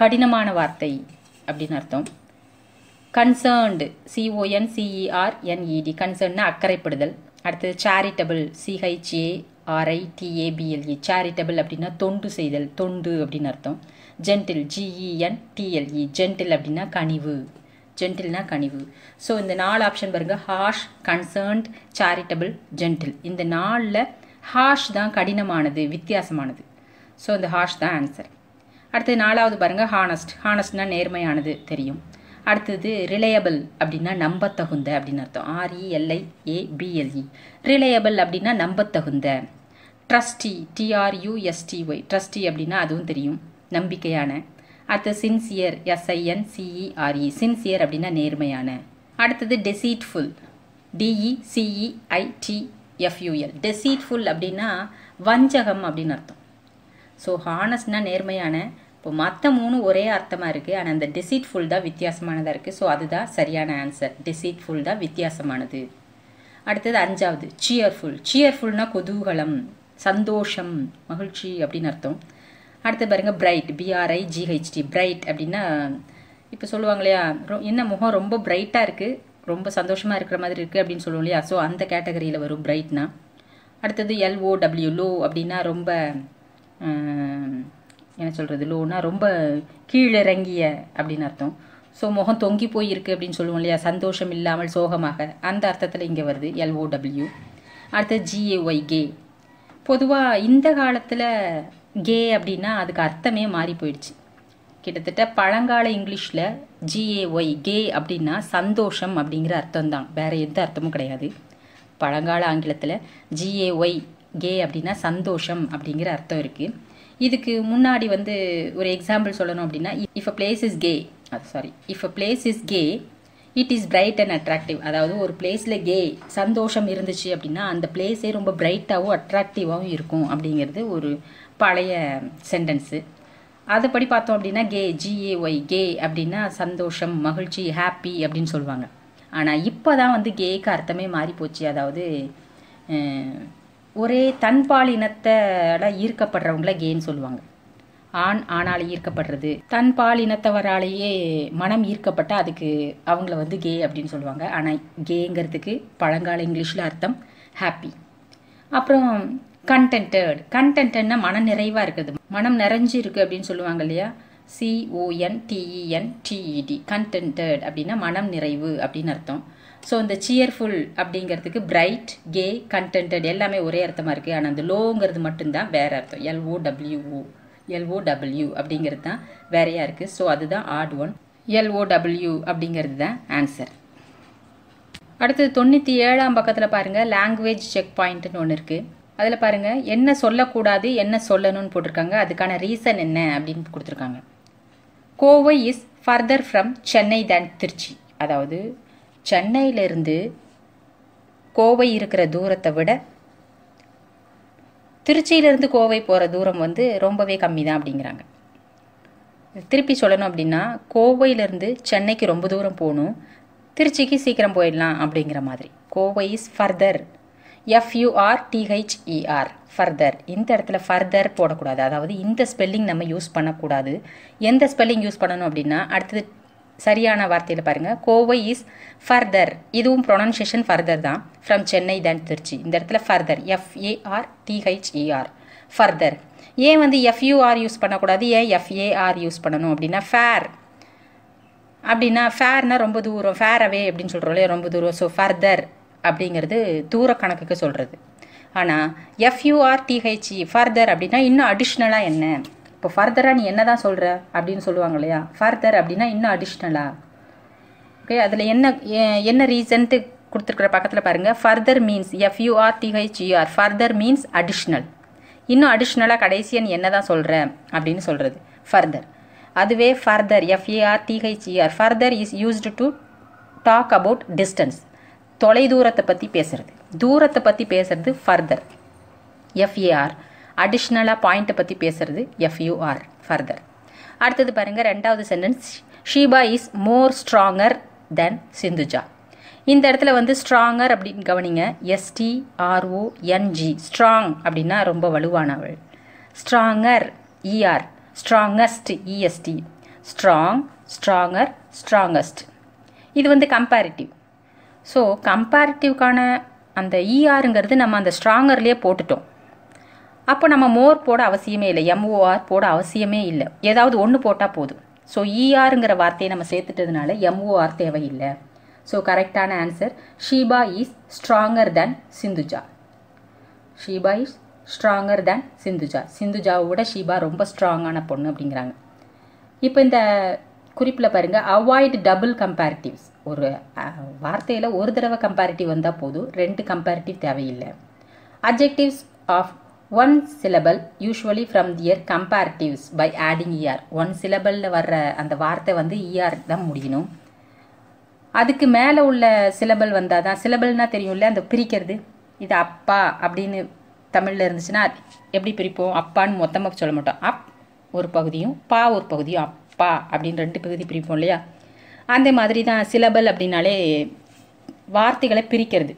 கடினமான வார்த்தை அப்படின்னு அர்த்தம். Concerned C O N C E R N E D கன்சர்ன்னா அக்கறைப்படுதல். அடுத்தது சேரிட்டபிள் சிஹெச்ஏ ஆர்ஐடிஏபிஎல்இ சேரிட்டபிள் அப்படின்னா தொண்டு செய்தல் தொண்டு அப்படின்னு அர்த்தம். ஜென்டில் ஜிஇஎன் டிஎல்இ ஜென்டில் அப்படின்னா கனிவு. ஜென்டில்னா கனிவு. ஸோ இந்த நாலு ஆப்ஷன் பாருங்க. ஹாஷ் கன்சர்ன்ட் சேரிட்டபிள் ஜென்டில் இந்த நாலில் ஹாஷ் தான் கடினமானது வித்தியாசமானது. ஸோ இந்த ஹாஷ் தான் ஆன்சர் அடுத்தது நாலாவது பாருங்கள் ஹானஸ்ட் ஹானஸ்ட்னா நேர்மையானது தெரியும். அடுத்தது ரிலையபிள் அப்படின்னா நம்பத்தகுந்த அப்படின்னு அர்த்தம். ஆர்இஎல்ஐ ஏபிஎல்இ ரிலையபிள் அப்படின்னா நம்பத்தகுந்த. ட்ரஸ்டி டிஆர்யூஎஸ்டிஒய் ட்ரஸ்டி அப்படின்னா அதுவும் தெரியும். நம்பிக்கையான. அடுத்து சின்சியர் எஸ்ஐஎன் சிஇஆர்இ சின்சியர் அப்படின்னா நேர்மையான. அடுத்தது டெசீட்ஃபுல் எஃப்யூஎல் டெசீட்ஃபுல் அப்படின்னா வஞ்சகம் அப்படின்னு அர்த்தம். ஸோ ஹானஸ்ட்னா நேர்மையான இப்போ மற்ற மூணு ஒரே அர்த்தமாக இருக்குது ஆனால் அந்த டெசீட்ஃபுல் தான் வித்தியாசமானதாக இருக்குது ஸோ அதுதான் சரியான ஆன்சர் டெசீட்ஃபுல் தான் வித்தியாசமானது. அடுத்தது அஞ்சாவது சியர்ஃபுல் சியர்ஃபுல்னா குதூகலம் சந்தோஷம் மகிழ்ச்சி அப்படின்னு அர்த்தம். அடுத்து பாருங்க பிரைட் பிஆர்ஐ ஜிஹெச்டி பிரைட் அப்படின்னா இப்போ சொல்லுவாங்க இல்லையா என்ன முகம் ரொம்ப பிரைட்டாக இருக்குது ரொம்ப சந்தோஷமாக இருக்கிற மாதிரி இருக்குது அப்படின்னு சொல்லுவோம் இல்லையா? ஸோ அந்த கேட்டகரியில் வரும் பிரைட்னா அடுத்தது எல்ஓடபிள்யூ லோ அப்படின்னா ரொம்ப என்ன சொல்கிறது லோனா ரொம்ப கீழிறங்கிய அப்படின்னு அர்த்தம். ஸோ முகம் தொங்கி போயிருக்கு அப்படின்னு சொல்லுவோம் இல்லையா? சந்தோஷம் இல்லாமல் சோகமாக. அந்த அர்த்தத்தில் இங்கே வருது எல்ஓடபிள்யூ அடுத்தது ஜிஏஒய் கே பொதுவாக இந்த காலத்தில் கே அப்படின்னா அதுக்கு அர்த்தமே மாறி போயிடுச்சு. கிட்டத்தட்ட பழங்கால இங்கிலீஷில் ஜிஏஒய் கே அப்படின்னா சந்தோஷம் அப்படிங்கிற அர்த்தம் தான். வேறு எந்த அர்த்தமும் கிடையாது. பழங்கால ஆங்கிலத்தில் ஜிஏஒய் கே அப்படின்னா சந்தோஷம் அப்படிங்கிற அர்த்தம் இருக்குது இதுக்கு முன்னாடி வந்து ஒரு எக்ஸாம்பிள் சொல்லணும் அப்படின்னா if a place is gay sorry if a place is gay it is bright and attractive அதாவது ஒரு பிளேஸில் கே சந்தோஷம் இருந்துச்சு அப்படின்னா அந்த பிளேஸே ரொம்ப பிரைட்டாகவும் அட்ராக்டிவாகவும் இருக்கும் அப்படிங்கிறது ஒரு பழைய சென்டென்ஸு அதுபடி பார்த்தோம் அப்படின்னா கே ஜிஏஒய் கே அப்படின்னா சந்தோஷம் மகிழ்ச்சி ஹாப்பி அப்படின்னு சொல்லுவாங்க. ஆனால் இப்போ தான் வந்து கேக்கு அர்த்தமே மாறி போச்சு. அதாவது ஒரே தன்பால் இனத்தால் ஈர்க்கப்படுறவங்கள கேன்னு சொல்லுவாங்க. ஆண் ஆணால் ஈர்க்கப்படுறது. தன்பால் இனத்தவராலேயே மனம் ஈர்க்கப்பட்டால் அதுக்கு அவங்கள வந்து கே அப்படின்னு சொல்லுவாங்க. ஆனால் கேங்கிறதுக்கு பழங்கால இங்கிலீஷில் அர்த்தம் ஹாப்பி அப்புறம் கண்டென்டட் கண்டென்ட்னா மன நிறைவாக இருக்குது. மனம் நிறைஞ்சு இருக்குது அப்படின்னு சொல்லுவாங்க இல்லையா? சிஓஎன் டிஇஎன் டிஇடி கண்டென்டட் அப்படின்னா மனம் நிறைவு அப்படின்னு அர்த்தம். ஸோ இந்த சியர்ஃபுல் அப்படிங்கிறதுக்கு பிரைட் கே கண்டென்டட் எல்லாமே ஒரே அர்த்தமாக இருக்குது ஆனால் அந்த லோங்கிறது மட்டும்தான் வேறு அர்த்தம். எல்ஓடபிள்யூஓ எல்ஓடபிள்யூ அப்படிங்கிறது தான் வேறையாக இருக்குது ஸோ அதுதான் ஆட் ஒன் எல்ஓடபிள்யூ அப்படிங்கிறது தான் ஆன்சர் அடுத்தது தொண்ணூற்றி ஏழாம் பக்கத்தில் பாருங்கள் லாங்குவேஜ் செக் பாயிண்ட்னு ஒன்று இருக்குது அதில் பாருங்கள் என்ன சொல்லக்கூடாது என்ன சொல்லணும்னு போட்டிருக்காங்க. அதுக்கான ரீசன் என்ன அப்படின்னு கொடுத்துருக்காங்க. Kovai is further from Chennai than Trichy. அதாவது சென்னையிலிருந்து கோவை இருக்கிற தூரத்தை விட திருச்சியிலேருந்து கோவை போகிற தூரம் வந்து ரொம்பவே கம்மி தான் அப்படிங்கிறாங்க. திருப்பி சொல்லணும் அப்படின்னா கோவையிலேருந்து சென்னைக்கு ரொம்ப தூரம் போகணும் திருச்சிக்கு சீக்கிரம் போயிடலாம் அப்படிங்கிற மாதிரி. கோவை இஸ் ஃபர்தர் எஃப்யூஆர்டிஹெச்இஆர் ஃபர்தர் இந்த இடத்துல ஃபர்தர் போடக்கூடாது. அதாவது இந்த ஸ்பெல்லிங் நம்ம யூஸ் பண்ணக்கூடாது. எந்த ஸ்பெல்லிங் யூஸ் பண்ணணும் அப்படின்னா அடுத்தது சரியான வார்த்தையில் பாருங்கள் கோவை இஸ் ஃபர்தர் இதுவும் ப்ரொனன்சியேஷன் ஃபர்தர் தான். ஃப்ரம் சென்னை தான் திருச்சி. இந்த இடத்துல ஃபர்தர் எஃப்ஏஆர் டிஹெச்இஆர் ஃபர்தர் ஏன் வந்து எஃப்யூஆர் யூஸ் பண்ணக்கூடாது? ஏன் எஃப்ஏஆர் யூஸ் பண்ணணும் அப்படின்னா ஃபேர் அப்படின்னா ஃபேர்னா ரொம்ப தூரம். ஃபேர் அவே அப்படின்னு சொல்கிறோம் இல்லையா? ரொம்ப தூரம். ஸோ ஃபர்தர் அப்படிங்கிறது தூர கணக்குக்கு சொல்கிறது ஆனால் எஃப்யூஆர் டிஹெச்இ ஃபர்தர் அப்படின்னா இன்னும் அடிஷ்னலாக என்ன? இப்போ ஃபர்தராக நீ என்ன தான் சொல்கிற அப்படின்னு சொல்லுவாங்க இல்லையா? ஃபர்தர் அப்படின்னா இன்னும் அடிஷ்னலாக ஓகே அதில் என்ன என்ன ரீசன்ட்டு கொடுத்துருக்குற பக்கத்தில் பாருங்கள் further means F U R T H E R further means additional இன்னும் அடிஷ்னலாக கடைசியாக நீ என்ன தான் சொல்கிற அப்படின்னு சொல்கிறது ஃபர்தர் அதுவே further F A R T H E R further is used to talk about distance தொலை தூரத்தை பற்றி பேசுறது தூரத்தை பற்றி பேசுறது ஃபர்தர் எஃப்ஏஆர் அடிஷ்னலாக பாயிண்ட்டை பற்றி பேசுறது எஃப்யூஆர் ஃபர்தர் அடுத்தது பாருங்கள் ரெண்டாவது sentence Sheeba is more stronger then Sindhuja இந்த இடத்துல வந்து ஸ்ட்ராங்கர் அப்படின்னு கவனிங்க. எஸ்டிஆர்ஓ என்ஜி ஸ்ட்ராங் அப்படின்னா ரொம்ப வலுவானவள். Stronger E R strongest E S T strong stronger strongest இது வந்து கம்பேரிட்டிவ் ஸோ கம்பேரிட்டிவ்க்கான அந்த e இஆருங்கிறது நம்ம அந்த ஸ்ட்ராங்கர்லேயே போட்டுட்டோம். அப்போ நம்ம மோர் போட அவசியமே இல்லை. எம்ஓஆர் போட அவசியமே இல்லை. ஏதாவது ஒன்று போட்டால் போதும். ஸோ இஆருங்கிற e வார்த்தையை நம்ம சேர்த்துட்டதுனால எம்ஓஆர் தேவையில்லை. ஸோ கரெக்டான answer Sheeba is stronger then Sindhuja Sheeba is stronger then Sindhuja சிந்துஜாவை விட ஷீபா ரொம்ப ஸ்ட்ராங்கான பொண்ணு அப்படிங்கிறாங்க. இப்போ இந்த குறிப்பில் பாருங்கள் அவாய்ட் டபுள் கம்பேரிட்டிவ்ஸ் ஒரு வார்த்தையில் ஒரு தடவை கம்பேரிட்டிவ் வந்தால் போதும். ரெண்டு கம்பேரிட்டிவ் தேவையில்லை. Adjectives of one syllable usually from their comparatives by adding E R one சிலபலில் வர்ற அந்த வார்த்தை வந்து இஆர் தான் முடியணும். அதுக்கு மேலே உள்ள சிலபல் வந்தால் தான் சிலபல்னால் தெரியும்ல அந்த பிரிக்கிறது. இது அப்பா அப்படின்னு தமிழில் இருந்துச்சுன்னா எப்படி பிரிப்போம்? அப்பான்னு மொத்தமாக சொல்ல மாட்டோம். அப் ஒரு பகுதியும் பா ஒரு பகுதியும் அப்பா அப்படின்னு ரெண்டு பகுதி பிரிப்போம் இல்லையா? அந்த மாதிரி தான் சிலபல் அப்படின்னாலே வார்த்தைகளை பிரிக்கிறது.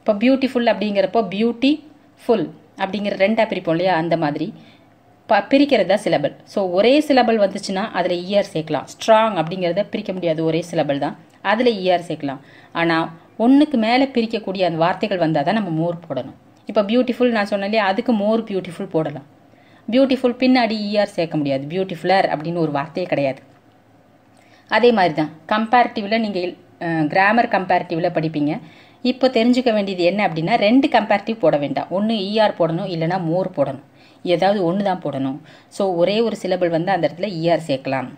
இப்போ பியூட்டிஃபுல் அப்படிங்கிறப்போ பியூட்டி ஃபுல் அப்படிங்கிற ரெண்டாக பிரிப்போம் இல்லையா? அந்த மாதிரி. ப பிரிக்கிறது தான் சிலபல் ஸோ ஒரே சிலபல் வந்துச்சுன்னா அதில் இயர் சேர்க்கலாம். ஸ்ட்ராங் அப்படிங்கிறத பிரிக்க முடியாது. ஒரே சிலபல் தான். அதில் இயர் சேர்க்கலாம். ஆனால் ஒன்றுக்கு மேலே பிரிக்கக்கூடிய அந்த வார்த்தைகள் வந்தால் தான் நம்ம மோர் போடணும். இப்போ பியூட்டிஃபுல் நான் சொன்னேன் இல்லையா? அதுக்கு மோர் பியூட்டிஃபுல் போடலாம். பியூட்டிஃபுல் பின்னாடி இஆர் சேர்க்க முடியாது. பியூட்டிஃபுல்லர் அப்படின்னு ஒரு வார்த்தையே கிடையாது. அதே மாதிரி தான் கம்பேரிட்டிவில் நீங்கள் கிராமர் கம்பேரிட்டிவில் படிப்பீங்க. இப்போ தெரிஞ்சுக்க வேண்டியது என்ன அப்படின்னா ரெண்டு கம்பேரிட்டிவ் போட வேண்டாம். ஒன்று இஆர் போடணும் இல்லைனா மோர் போடணும். ஏதாவது ஒன்று தான் போடணும். ஸோ ஒரே ஒரு சிலபிள் வந்து அந்த இடத்துல இஆர் சேர்க்கலாம்.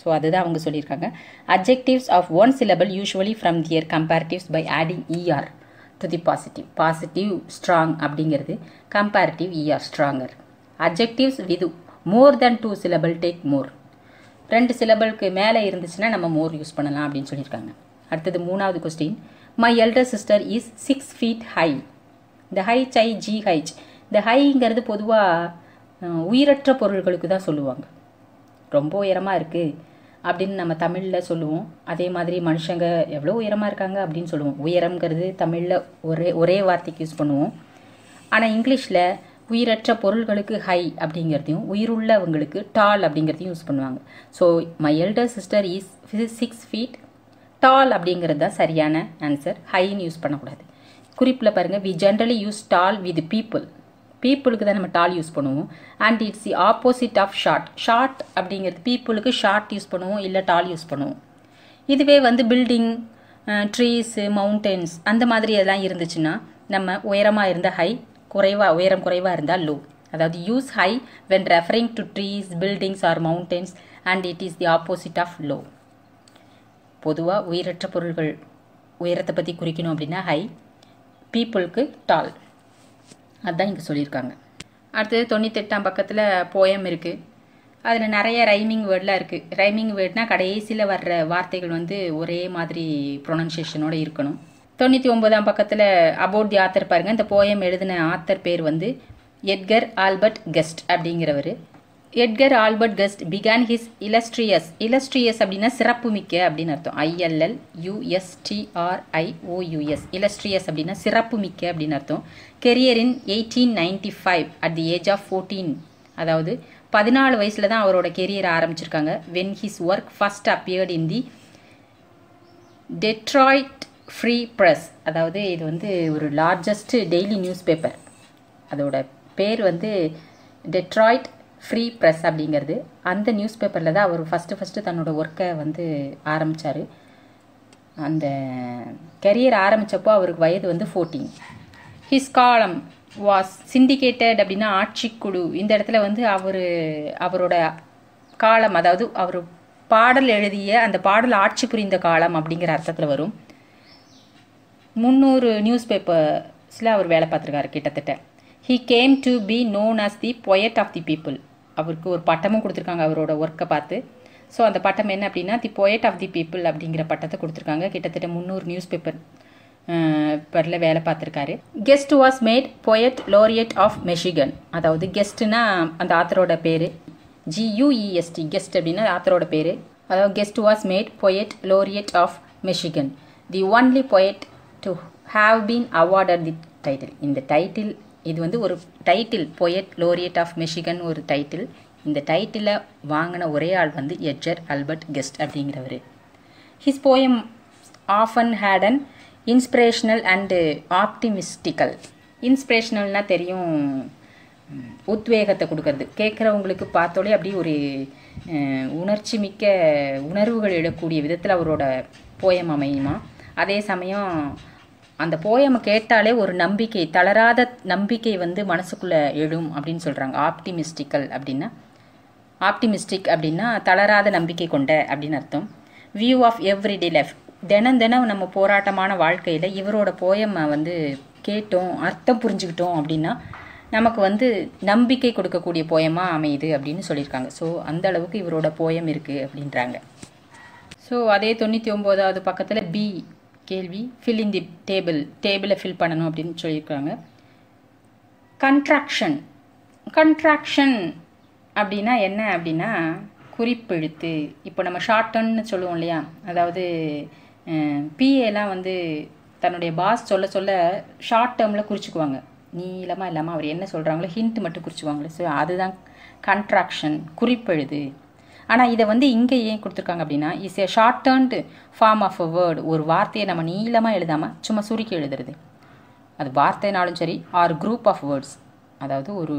ஸோ அதுதான் அவங்க சொல்லியிருக்காங்க. Adjectives of one syllable usually from their comparatives by adding E R to the positive positive strong அப்படிங்கிறது. Comparative E R stronger adjectives with more then two syllable take more ரெண்டு சிலபிளுக்கு மேலே இருந்துச்சுன்னா நம்ம மோர் யூஸ் பண்ணலாம் அப்படின்னு சொல்லியிருக்காங்க. அடுத்தது மூணாவது question my elder sister is six feet high இந்த ஹைச் ஐ ஜி ஹைச் இந்த ஹைங்கிறது பொதுவாக உயிரற்ற பொருள்களுக்கு தான் சொல்லுவாங்க. ரொம்ப உயரமாக இருக்குது அப்படின்னு நம்ம தமிழில் சொல்லுவோம். அதே மாதிரி மனுஷங்க எவ்வளோ உயரமாக இருக்காங்க அப்படின்னு சொல்லுவோம். உயரம்ங்கிறது தமிழில் ஒரே ஒரே வார்த்தைக்கு யூஸ் பண்ணுவோம். ஆனால் இங்கிலீஷில் உயிரற்ற பொருள்களுக்கு ஹை அப்படிங்கிறதையும் உயிருள்ளவங்களுக்கு டால் அப்படிங்கிறதையும் யூஸ் பண்ணுவாங்க. So my elder sister is six feet tall அப்படிங்கிறது தான் சரியான ஆன்சர் ஹைன்னு யூஸ் பண்ணக்கூடாது. குறிப்பில் பாருங்கள் we generally use tall with people பீப்புளுக்கு தான் நம்ம டால் யூஸ் பண்ணுவோம். And it's the opposite of short short அப்படிங்கிறது பீப்புளுக்கு ஷார்ட் யூஸ் பண்ணுவோம் இல்லை டால் யூஸ் பண்ணுவோம். இதுவே வந்து பில்டிங் ட்ரீஸு மவுண்டன்ஸ் அந்த மாதிரி எல்லாம் இருந்துச்சுன்னா நம்ம உயரமாக இருந்த ஹை குறைவாக உயரம் குறைவாக இருந்தால் லோ அதாவது use high when referring to trees buildings or mountains and it is the opposite of low பொதுவாக உயிரற்ற பொருள்கள் உயரத்தை பற்றி குறிக்கணும் அப்படின்னா ஹை பீப்புளுக்கு டால் அதுதான் இங்கே சொல்லியிருக்காங்க. அடுத்தது தொண்ணூத்தெட்டாம் பக்கத்தில் போயம் இருக்குது அதில் நிறைய ரைமிங் வேர்டெலாம் இருக்குது ரைமிங் வேர்ட்னால் கடைசியில் வர்ற வார்த்தைகள் வந்து ஒரே மாதிரி ப்ரொனன்சியேஷனோடு இருக்கணும். தொண்ணூற்றி ஒன்பதாம் பக்கத்தில் அபவுட் தி ஆத்தர் பாருங்கள் இந்த போயம் எழுதின ஆத்தர் பேர் வந்து எட்கர் ஆல்பர்ட் கெஸ்ட் அப்படிங்கிறவர். Edgar Albert Guest began his illustrious illustrious அப்படின்னா சிறப்புமிக்க அப்படின்னு அர்த்தம். ஐஎல்எல் யூஎஸ்டிஆர்ஐஓயூஎஸ் இலஸ்ட்ரியஸ் அப்படின்னா சிறப்புமிக்க அப்படின்னு அர்த்தம். கெரியரின் eighteen ninety five at the age of fourteen அதாவது பதினாலு வயசில் தான் அவரோட கெரியர் ஆரம்பிச்சிருக்காங்க. When his work first appeared in the Detroit Free Press அதாவது இது வந்து ஒரு லார்ஜஸ்ட் டெய்லி நியூஸ் பேப்பர் அதோட பேர் வந்து டெட்ராய்ட் ஃப்ரீ ப்ரெஸ் அப்படிங்கிறது. அந்த நியூஸ் பேப்பரில் தான் அவர் ஃபஸ்ட்டு ஃபஸ்ட்டு தன்னோட ஒர்க்கை வந்து ஆரம்பித்தார் அந்த கரியர் ஆரம்பித்தப்போ அவருக்கு வயது வந்து fourteen his column was syndicated அப்படின்னா ஆட்சிக்குழு இந்த இடத்துல வந்து அவர் அவரோட காலம் அதாவது அவர் பாடல் எழுதிய அந்த பாடல் ஆட்சி புரிந்த காலம் அப்படிங்கிற அர்த்தத்தில் வரும். முந்நூறு நியூஸ் பேப்பர்ஸில் அவர் வேலை பார்த்துருக்காரு கிட்டத்தட்ட. He came to be known as the poet of the people அவருக்கு ஒரு பட்டமும் கொடுத்துருக்காங்க அவரோட ஒர்க்கை பார்த்து. ஸோ அந்த பட்டம் என்ன அப்படின்னா the poet of the people அப்படிங்கிற பட்டத்தை கொடுத்துருக்காங்க. கிட்டத்தட்ட முந்நூறு நியூஸ் பேப்பர் பரில் வேலை பார்த்துருக்காரு. Guest was made poet laureate of Michigan அதாவது கெஸ்ட்னா அந்த ஆத்தரோட பேர். ஜியூஇஎஸ்டி கெஸ்ட் அப்படின்னா ஆத்தரோட பேர். அதாவது Guest was made poet laureate of Michigan the only poet to have been awarded the title இந்த டைட்டில் இது வந்து ஒரு title poet laureate of Michigan ஒரு டைட்டில் இந்த டைட்டிலை வாங்கின ஒரே ஆள் வந்து எட்ஜர் அல்பர்ட் கெஸ்ட் அப்படிங்கிறவர். His poem often had an inspirational and optimistical இன்ஸ்பிரேஷனல்னால் தெரியும் உத்வேகத்தை கொடுக்கறது. கேட்குறவங்களுக்கு பார்த்தோலே அப்படி ஒரு உணர்ச்சி மிக்க உணர்வுகள் எழக்கூடிய விதத்தில் அவரோட போயம் அமையுமா? அதே சமயம் அந்த போயமை கேட்டாலே ஒரு நம்பிக்கை தளராத நம்பிக்கை வந்து மனசுக்குள்ளே எழும் அப்படின்னு சொல்கிறாங்க ஆப்டிமிஸ்டிக்கல் அப்படின்னா ஆப்டிமிஸ்டிக் அப்படின்னா தளராத நம்பிக்கை கொண்ட அப்படின்னு அர்த்தம். வியூ ஆஃப் எவ்ரிடே லைஃப் தினம் தினம் நம்ம போராட்டமான வாழ்க்கையில் இவரோட போயமை வந்து கேட்டோம் அர்த்தம் புரிஞ்சுக்கிட்டோம் அப்படின்னா நமக்கு வந்து நம்பிக்கை கொடுக்கக்கூடிய போயமாக அமையுது அப்படின்னு சொல்லியிருக்காங்க. ஸோ அந்த அளவுக்கு இவரோட போயம் இருக்குது அப்படின்றாங்க. ஸோ அதே தொண்ணூற்றி ஒம்போதாவது பக்கத்தில் பி கேள்வி ஃபில் இன் தி டேபிள் டேபிளை ஃபில் பண்ணணும் அப்படின்னு சொல்லியிருக்காங்க. கன்ட்ராக்ஷன் கன்ட்ராக்ஷன் அப்படின்னா என்ன அப்படின்னா குறிப்பெழுத்து. இப்போ நம்ம ஷார்ட்டன்னு சொல்லுவோம் இல்லையா? அதாவது பிஏலாம் வந்து தன்னுடைய பாஸ் சொல்ல சொல்ல ஷார்ட் டேர்மில் குறிச்சிக்குவாங்க. நீளமாக இல்லாமல் அவர் என்ன சொல்கிறாங்களோ ஹிண்ட் மட்டும் குறிச்சிக்குவாங்களே ஸோ அதுதான் கன்ட்ராக்ஷன் குறிப்பெழுது ஆனால் இதை வந்து இங்கே ஏன் கொடுத்துருக்காங்க அப்படின்னா is a shortened form of a word ஒரு வார்த்தையை நம்ம நீளமாக எழுதாமல் சும்மா சுருக்கி எழுதுறது. அது வார்த்தைனாலும் சரி ஆர் குரூப் ஆஃப் வேர்ட்ஸ் அதாவது ஒரு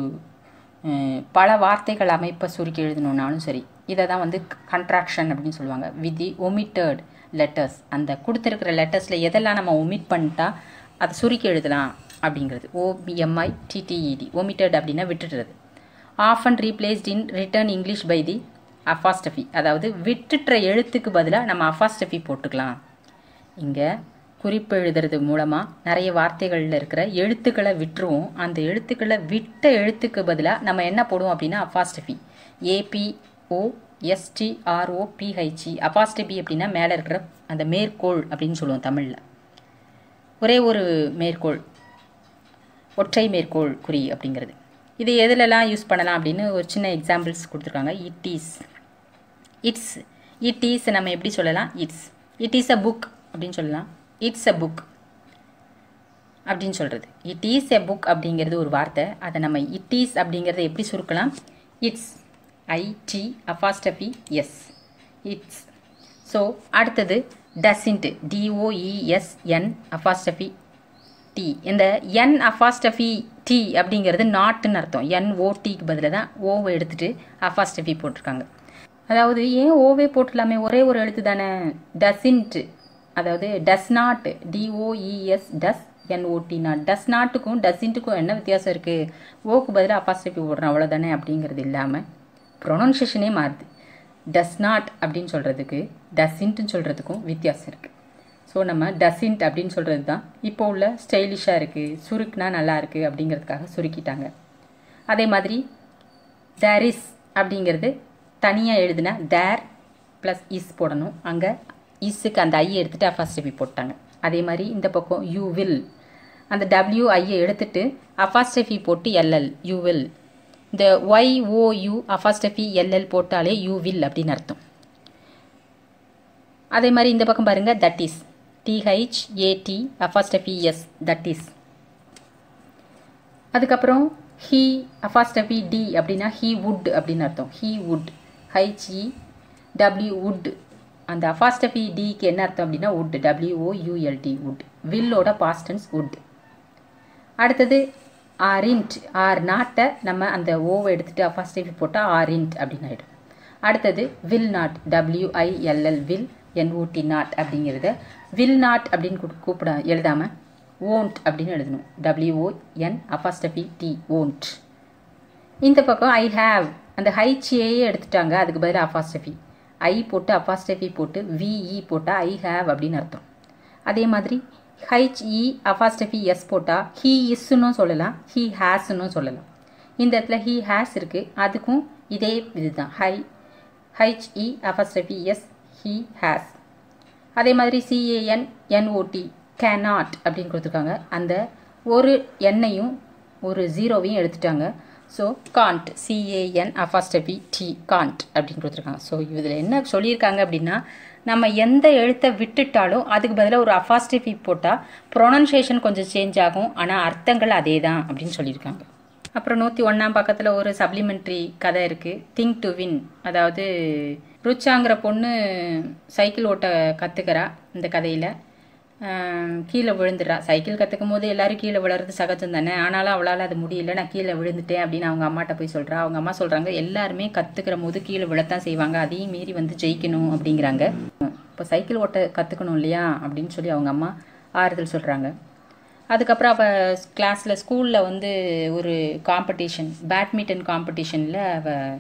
பல வார்த்தைகள் அமைப்பை சுருக்கி எழுதணுன்னாலும் சரி இதை தான் வந்து கன்ட்ராக்ஷன் அப்படின்னு சொல்லுவாங்க. வித் தி ஒமிட்டட் லெட்டர்ஸ் அந்த கொடுத்துருக்கிற லெட்டர்ஸில் எதெல்லாம் நம்ம ஒமிட் பண்ணிட்டா அதை சுருக்கி எழுதலாம் அப்படிங்கிறது. O P M I T T E D omitted அப்படின்னா விட்டுடுறது. Often replaced in written English by the apostrophe அதாவது விட்டுட்டுற எழுத்துக்கு பதிலாக நம்ம அஃபாஸ்டஃபி போட்டுக்கலாம். இங்கே குறிப்பு எழுதுறது மூலமாக நிறைய வார்த்தைகளில் இருக்கிற எழுத்துக்களை விட்டுருவோம். அந்த எழுத்துக்களை விட்ட எழுத்துக்கு பதிலாக நம்ம என்ன போடுவோம் அப்படின்னா அஃபாஸ்டஃபி ஏபிஓ எஸ்டிஆர்ஓ பிஹெச்இ அஃபாஸ்டபி அப்படின்னா மேலே இருக்கிற அந்த மேற்கோள் அப்படின்னு சொல்லுவோம் தமிழில். ஒரே ஒரு மேற்கோள். ஒற்றை மேற்கோள் குறி அப்படிங்கிறது. இது எதுலலாம் யூஸ் பண்ணலாம் அப்படின்னு ஒரு சின்ன எக்ஸாம்பிள்ஸ் கொடுத்துருக்காங்க. E it is it's it is நம்ம எப்படி சொல்லலாம்? It's it is a book அப்படின்னு சொல்லலாம். இட்ஸ் அ புக் அப்படின்னு சொல்கிறது இட் இஸ் எ புக் அப்படிங்கிறது ஒரு வார்த்தை. அதை நம்ம இட் இஸ் அப்படிங்கிறத எப்படி சுருக்கலாம்? It's I T apostrophe S it's so அடுத்தது doesn't D O E S N apostrophe T இந்த என் அஃபாஸ்டஃபி டி அப்படிங்கிறது நாட்டுன்னு அர்த்தம். என் ஓடிக்கு பதிலாக தான் ஓவை எடுத்துகிட்டு அஃபாஸ்டஃபி போட்டிருக்காங்க. அதாவது ஏன் ஓவே போட்டுடலாமே? ஒரே ஒரு எழுத்து தானே. டசின்ட் அதாவது does not D O E S does N O T not does நாட்டுக்கும் டசின்ட்டுக்கும் என்ன வித்தியாசம் இருக்குது ஓக்கு பதிலாக அஃபாஸ்டஃபி போடுறோம் அவ்வளோதானே அப்படிங்கிறது இல்லாமல் ப்ரொனன்சியேஷனே மாறுது. டஸ் நாட் அப்படின்னு சொல்கிறதுக்கு டசின்ட்டுன்னு சொல்கிறதுக்கும் வித்தியாசம் இருக்குது ஸோ நம்ம டசின்ட் அப்படின்னு சொல்கிறது தான் இப்போ உள்ள ஸ்டைலிஷாக இருக்குது சுருக்குனா நல்லா இருக்குது அப்படிங்கிறதுக்காக சுருக்கிட்டாங்க. அதே மாதிரி தேர் அப்படிங்கிறது தனியாக எழுதுனா தேர் ப்ளஸ் இஸ் போடணும். அங்கே இஸ்ஸுக்கு அந்த ஐயை எடுத்துகிட்டு அஃபாஸ்டபி போட்டாங்க. அதே மாதிரி இந்த பக்கம் யூ வில் அந்த டபிள்யூ ஐயை எடுத்துட்டு அஃபாஸ்டபி போட்டு எல்எல் யூ வில் இந்த Y O U apostrophe L L போட்டாலே யூ வில் அப்படின்னு அர்த்தம். அதே மாதிரி இந்த பக்கம் பாருங்கள் that is T H A T apostrophe S that is அதுக்கப்புறம் ஹீ அஃபாஸ்டஃபி டி அப்படின்னா ஹீ வுட் அப்படின்னு அர்த்தம். He would H E W would அந்த அஃபாஸ்டஃபி டிக்கு என்ன அர்த்தம் அப்படின்னா வுட் டபிள்யூஓ யூஎல்டி உட் வில்லோட பாஸ்டன்ஸ் உட் அடுத்தது ஆரிண்ட் ஆர் நாட்டை நம்ம அந்த ஓவை எடுத்துகிட்டு அஃபாஸ்டஃபி போட்டால் ஆரிண்ட் அப்படின்னு ஆகிடும் அடுத்தது will not W I L L will N O T not அப்படிங்கிறத வில் நாட் அப்படின்னு கூப்பிட எழுதாமல் ஓன்ட் அப்படின்னு எழுதணும். W O N apostrophe T won't இந்த பக்கம் ஐ ஹாவ் அந்த ஹைச்சிஏயே எடுத்துட்டாங்க. அதுக்கு பதிலாக அஃபாஸ்டபி ஐ போட்டு அஃபாஸ்டபி போட்டு விஇ போட்டால் ஐ ஹாவ் அப்படின்னு அர்த்தம். அதே மாதிரி ஹைச்இ அஃபாஸ்டபி எஸ் போட்டால் ஹீ இஸ்னும் சொல்லலாம். ஹீ ஹேஸ்ன்னு சொல்லலாம். இந்த இடத்துல ஹீ ஹேஸ் இருக்குது அதுக்கும் இதே இதுதான். He H E apostrophe S he has அதே மாதிரி சிஏஎன் என்ஓடி கேனாட் அப்படின்னு கொடுத்துருக்காங்க. அந்த ஒரு எண்ணையும் ஒரு ஜீரோவையும் எடுத்துட்டாங்க. So can't C A N apostrophe T can't அப்படின்னு கொடுத்துருக்காங்க. ஸோ இதில் என்ன சொல்லியிருக்காங்க அப்படின்னா நம்ம எந்த எழுத்தை விட்டுட்டாலும் அதுக்கு பதிலாக ஒரு அஃபாஸ்டபி போட்டால் ப்ரொனன்சியேஷன் கொஞ்சம் சேஞ்ச் ஆகும். ஆனால் அர்த்தங்கள் அதே தான் அப்படின்னு சொல்லியிருக்காங்க. அப்புறம் நூற்றி ஒன்றாம் பக்கத்தில் ஒரு சப்ளிமெண்ட்ரி கதை இருக்குது திங்க் டு வின் அதாவது ருச்சாங்கிற பொண்ணு சைக்கிள் ஓட்ட கற்றுக்கிறா இந்த கதையில். கீழே விழுந்துடுறா. சைக்கிள் கற்றுக்கும் போது எல்லோரும் கீழே விழுறது சகஜம் தானே ஆனாலும் அவளால் அது முடியல நான் கீழே விழுந்துட்டேன் அப்படின்னு அவங்க அம்மாட்ட போய் சொல்கிறா அவங்க அம்மா சொல்கிறாங்க எல்லாருமே கற்றுக்கிற போது கீழே விழத்தான் செய்வாங்க அதையும் மீறி வந்து ஜெயிக்கணும் அப்படிங்கிறாங்க. இப்போ சைக்கிள் ஓட்ட கற்றுக்கணும் இல்லையா அப்படின்னு சொல்லி அவங்க அம்மா ஆறுதல் சொல்கிறாங்க அதுக்கப்புறம் அவள் கிளாஸில் ஸ்கூலில் வந்து ஒரு காம்படிஷன் பேட்மிண்டன் காம்படிஷனில் அவள்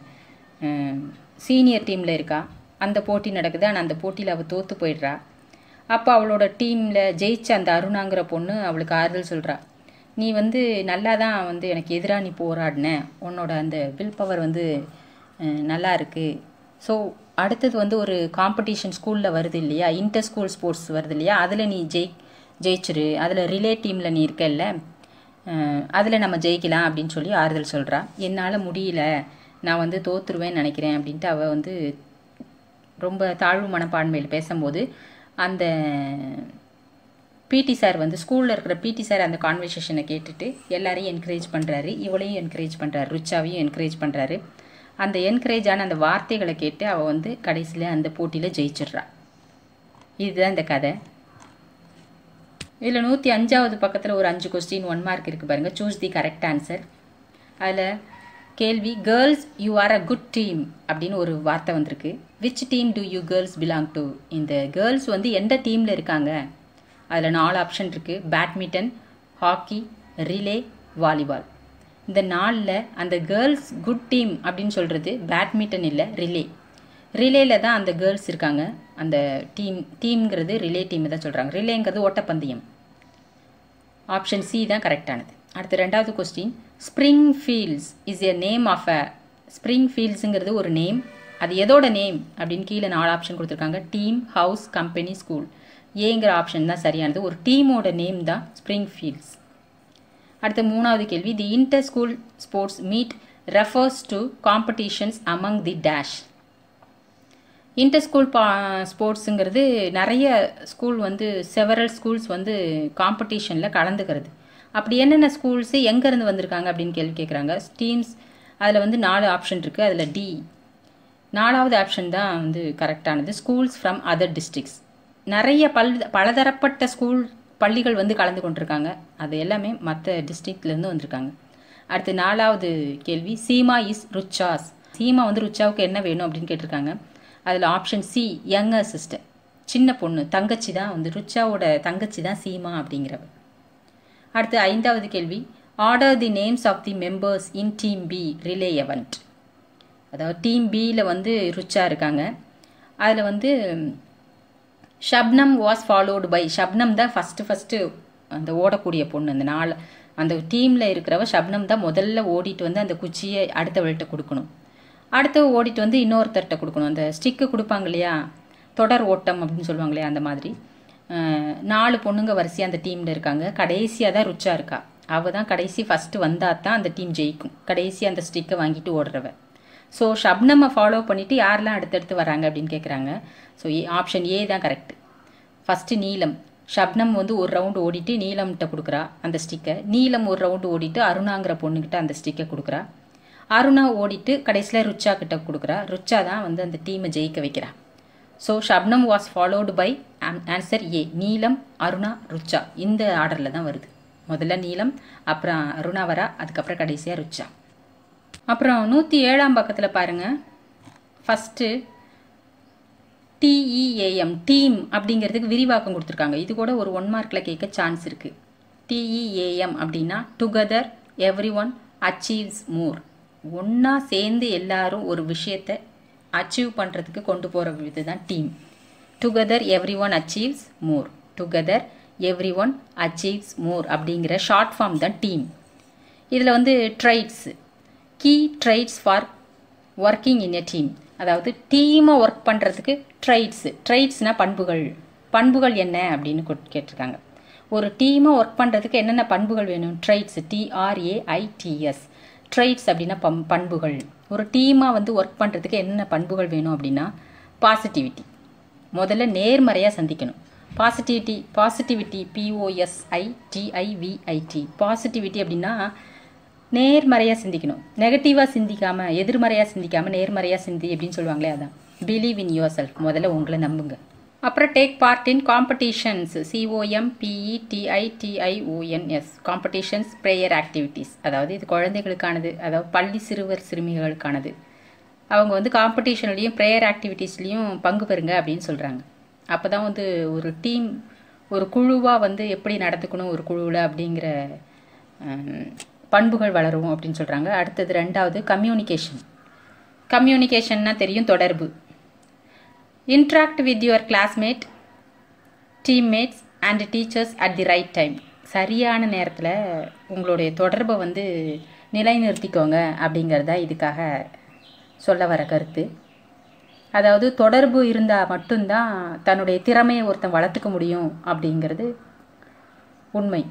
சீனியர் டீமில் இருக்கா. அந்த போட்டி நடக்குது. ஆனால் அந்த போட்டியில் அவள் தோற்று போயிடுறா. அப்போ அவளோட டீமில் ஜெயிச்ச அந்த அருணாங்கிற பொண்ணு அவளுக்கு ஆறுதல் சொல்கிறா நீ வந்து நல்லா தான் வந்து எனக்கு எதிராக நீ போராடின. உன்னோட அந்த வில் பவர் வந்து நல்லா இருக்குது ஸோ அடுத்தது வந்து ஒரு காம்படிஷன் ஸ்கூலில் வருது இல்லையா? இன்டர் ஸ்கூல் ஸ்போர்ட்ஸ் வருது இல்லையா? அதில் நீ ஜெய் ஜெயிச்சிரு. அதில் ரிலே டீமில் நீ இருக்கல்ல. அதில் நம்ம ஜெயிக்கலாம் அப்படின்னு சொல்லி ஆறுதல் சொல்கிறா என்னால் முடியல. நான் வந்து தோற்றுருவேன்னு நினைக்கிறேன் அப்படின்ட்டு அவள் வந்து ரொம்ப தாழ்வு மனப்பான்மையில் பேசும்போது அந்த பிடி சார் வந்து ஸ்கூலில் இருக்கிற பிடி சார் அந்த கான்வர்சேஷனை கேட்டுட்டு எல்லாரையும் என்கரேஜ் பண்ணுறாரு இவளையும் என்கரேஜ் பண்ணுறாரு ருச்சாவையும் என்கரேஜ் பண்ணுறாரு அந்த என்கரேஜான அந்த வார்த்தைகளை கேட்டு அவள் வந்து கடைசியில் அந்த போட்டியில் ஜெயிச்சிட்றா. இதுதான் இந்த கதை. இதில் நூற்றி அஞ்சாவது பக்கத்தில் ஒரு அஞ்சு கொஸ்டின் ஒன் மார்க் இருக்குது பாருங்கள் சூஸ் தி கரெக்ட் ஆன்சர் அதில் கேள்வி girls you are a good team அப்படின்னு ஒரு வார்த்தை வந்திருக்கு. Which team do you girls belong to இந்த கேர்ள்ஸ் வந்து எந்த டீமில் இருக்காங்க? அதில் நாலு ஆப்ஷன் இருக்குது பேட்மிண்டன் ஹாக்கி ரிலே வாலிபால் இந்த நாளில் அந்த கேர்ள்ஸ் குட் டீம் அப்படின்னு சொல்கிறது பேட்மிண்டன் இல்லை ரிலே ரிலேல தான் அந்த கேர்ள்ஸ் இருக்காங்க. அந்த டீம் டீம்ங்கிறது ரிலே டீம் தான் சொல்கிறாங்க ரிலேங்கிறது ஓட்டப்பந்தயம். ஆப்ஷன் சி தான் கரெக்டானது அடுத்த ரெண்டாவது question Springfields is a name of a spring ஃபீல்ட்ஸுங்கிறது ஒரு நேம் அது எதோட நேம் அப்படின்னு கீழே நாலு ஆப்ஷன் கொடுத்துருக்காங்க. டீம் ஹவுஸ் கம்பெனி ஸ்கூல் ஏங்கிற ஆப்ஷன் தான் சரியானது. ஒரு டீமோட நேம் தான் ஸ்ப்ரிங் ஃபீல்ஸ் அடுத்த மூணாவது கேள்வி. The inter school sports meet refers to competitions among the dash inter school பா ஸ்போர்ட்ஸுங்கிறது நிறைய ஸ்கூல் வந்து செவரல் ஸ்கூல்ஸ் வந்து காம்படிஷனில் கலந்துக்கிறது. அப்படி என்னென்ன ஸ்கூல்ஸு எங்கேருந்து வந்திருக்காங்க அப்படின்னு கேள்வி கேட்குறாங்க ஸ்டீம்ஸ் அதில் வந்து நாலு ஆப்ஷன் இருக்குது அதில் டி நாலாவது ஆப்ஷன் தான் வந்து கரெக்டானது ஸ்கூல்ஸ் ஃப்ரம் அதர் டிஸ்ட்ரிக்ஸ் நிறைய பல் பலதரப்பட்ட ஸ்கூல் பள்ளிகள் வந்து கலந்து கொண்டிருக்காங்க. அது எல்லாமே மற்ற டிஸ்ட்ரிக்ட்லேருந்து வந்திருக்காங்க. அடுத்து நாலாவது கேள்வி. சீமா இஸ் ருச்சாஸ் சீமா வந்து ருச்சாவுக்கு என்ன வேணும் அப்படின்னு கேட்டிருக்காங்க. அதில் ஆப்ஷன் சி யங்கர் சிஸ்டர் சின்ன பொண்ணு தங்கச்சி தான் வந்து ருச்சாவோட தங்கச்சி தான் சீமா அப்படிங்கிறவ. அடுத்து ஐந்தாவது கேள்வி. Order the names of the members in team B relay event அதாவது டீம் பியில் வந்து ருச்சா இருக்காங்க. அதில் வந்து Shabnam was followed by Shabnam தான் ஃபஸ்ட்டு ஃபஸ்ட்டு அந்த ஓடக்கூடிய பொண்ணு அந்த நாள் அந்த டீமில் இருக்கிறவ ஷப்னம் தான் முதல்ல ஓடிட்டு வந்து அந்த குச்சியை அடுத்தவள்கிட்ட கொடுக்கணும். அடுத்தவ ஓடிட்டு வந்து இன்னொருத்தர்கிட்ட கொடுக்கணும். அந்த ஸ்டிக்கு கொடுப்பாங்க இல்லையா? தொடர் ஓட்டம் அப்படின்னு சொல்லுவாங்க இல்லையா? அந்த மாதிரி. நாலு பொண்ணுங்க வரிசையாக அந்த டீமில் இருக்காங்க. கடைசியாக தான் ருச்சா இருக்கா. அவள் தான் கடைசி ஃபஸ்ட்டு வந்தால் தான் அந்த டீம் ஜெயிக்கும். கடைசி அந்த ஸ்டிக்கை வாங்கிட்டு ஓடுறவ. ஸோ ஷப்னம்மை ஃபாலோ பண்ணிவிட்டு யாரெல்லாம் அடுத்தடுத்து வராங்க அப்படின்னு கேட்குறாங்க ஸோ ஏ ஆப்ஷன் ஏ தான் கரெக்ட் ஃபஸ்ட்டு நீலம். ஷப்னம் வந்து ஒரு ரவுண்டு ஓடிட்டு நீலம்கிட்ட கொடுக்குறா அந்த ஸ்டிக்கை நீலம் ஒரு ரவுண்டு ஓடிட்டு அருணாங்கிற பொண்ணுக்கிட்ட அந்த ஸ்டிக்கை கொடுக்குறா. அருணா ஓடிட்டு கடைசியில் ருச்சா கிட்ட கொடுக்குறா. ருச்சா தான் வந்து அந்த டீமை ஜெயிக்க வைக்கிறா. So Shabnam was followed by answer A Neelam Aruna Rucha இந்த ஆர்டரில் தான் வருது. முதல்ல நீலம் அப்புறம் அருணா வரா அதுக்கப்புறம் கடைசியாக ருச்சா அப்புறம் நூற்றி ஏழாம் பக்கத்தில் பாருங்கள் ஃபஸ்ட்டு டிஇஏஎம் டீம் அப்படிங்கிறதுக்கு விரிவாக்கம் கொடுத்துருக்காங்க. இது கூட ஒரு ஒன் மார்க்கில் கேட்க சான்ஸ் இருக்குது டிஇஏஎம் அப்படின்னா together every one achieves more ஒன்றா சேர்ந்து எல்லாரும் ஒரு விஷயத்தை அச்சீவ் பண்ணுறதுக்கு கொண்டு போகிற இது தான் team together every one achieves more together every one achieves more அப்படிங்கிற ஷார்ட் ஃபார்ம் தான் டீம் இதில் வந்து traits key traits for working in a team அதாவது டீமாக ஒர்க் பண்ணுறதுக்கு ட்ரைட்ஸு ட்ரைட்ஸ்னால் பண்புகள். பண்புகள் என்ன அப்படின்னு கேட்டிருக்காங்க. ஒரு டீமாக ஒர்க் பண்ணுறதுக்கு என்னென்ன பண்புகள் வேணும்? ட்ரைட்ஸ் டிஆர்ஏஐடிஎஸ் ட்ரைட்ஸ் அப்படின்னா பம் பண்புகள். ஒரு டீமாக வந்து ஒர்க் பண்ணுறதுக்கு என்னென்ன பண்புகள் வேணும் அப்படின்னா பாசிட்டிவிட்டி முதல்ல நேர்மறையாக சந்திக்கணும். Positivity positivity P O S I T I V I T positivity அப்படின்னா நேர்மறையாக சிந்திக்கணும். நெகட்டிவாக சிந்திக்காமல் எதிர்மறையாக சிந்திக்காமல் நேர்மறையாக சிந்தி அப்படின்னு சொல்லுவாங்களே அதான். பிலீவ் இன் யுவர் செல்ஃப் முதல்ல உங்களை நம்புங்க. அப்புறம் take part in competitions C O M BE டிஐடிஐஓஎன்எஸ் competitions prayer activities அதாவது இது குழந்தைகளுக்கானது அதாவது பள்ளி சிறுவர் சிறுமிகளுக்கானது. அவங்க வந்து காம்படிஷன்லேயும் ப்ரேயர் ஆக்டிவிட்டீஸ்லேயும் பங்கு பெறுங்க அப்படின்னு சொல்கிறாங்க அப்போ தான் வந்து ஒரு டீம் ஒரு குழுவாக வந்து எப்படி நடந்துக்கணும் ஒரு குழுவில் அப்படிங்கிற பண்புகள் வளரும் அப்படின்னு சொல்கிறாங்க அடுத்தது ரெண்டாவது கம்யூனிகேஷன் கம்யூனிகேஷன்னா தெரியும் தொடர்பு. Interact with your classmate teammates and teachers at the right time சரியான நேரத்தில் உங்களுடைய தொடர்பை வந்து நிலைநிறுத்திக்கோங்க அப்படிங்கிறதா இதுக்காக சொல்ல வர கருத்து. அதாவது தொடர்பு இருந்தால் மட்டும்தான் தன்னுடைய திறமையை ஒருத்தன் வளர்த்துக்க முடியும் அப்படிங்கிறது உண்மை.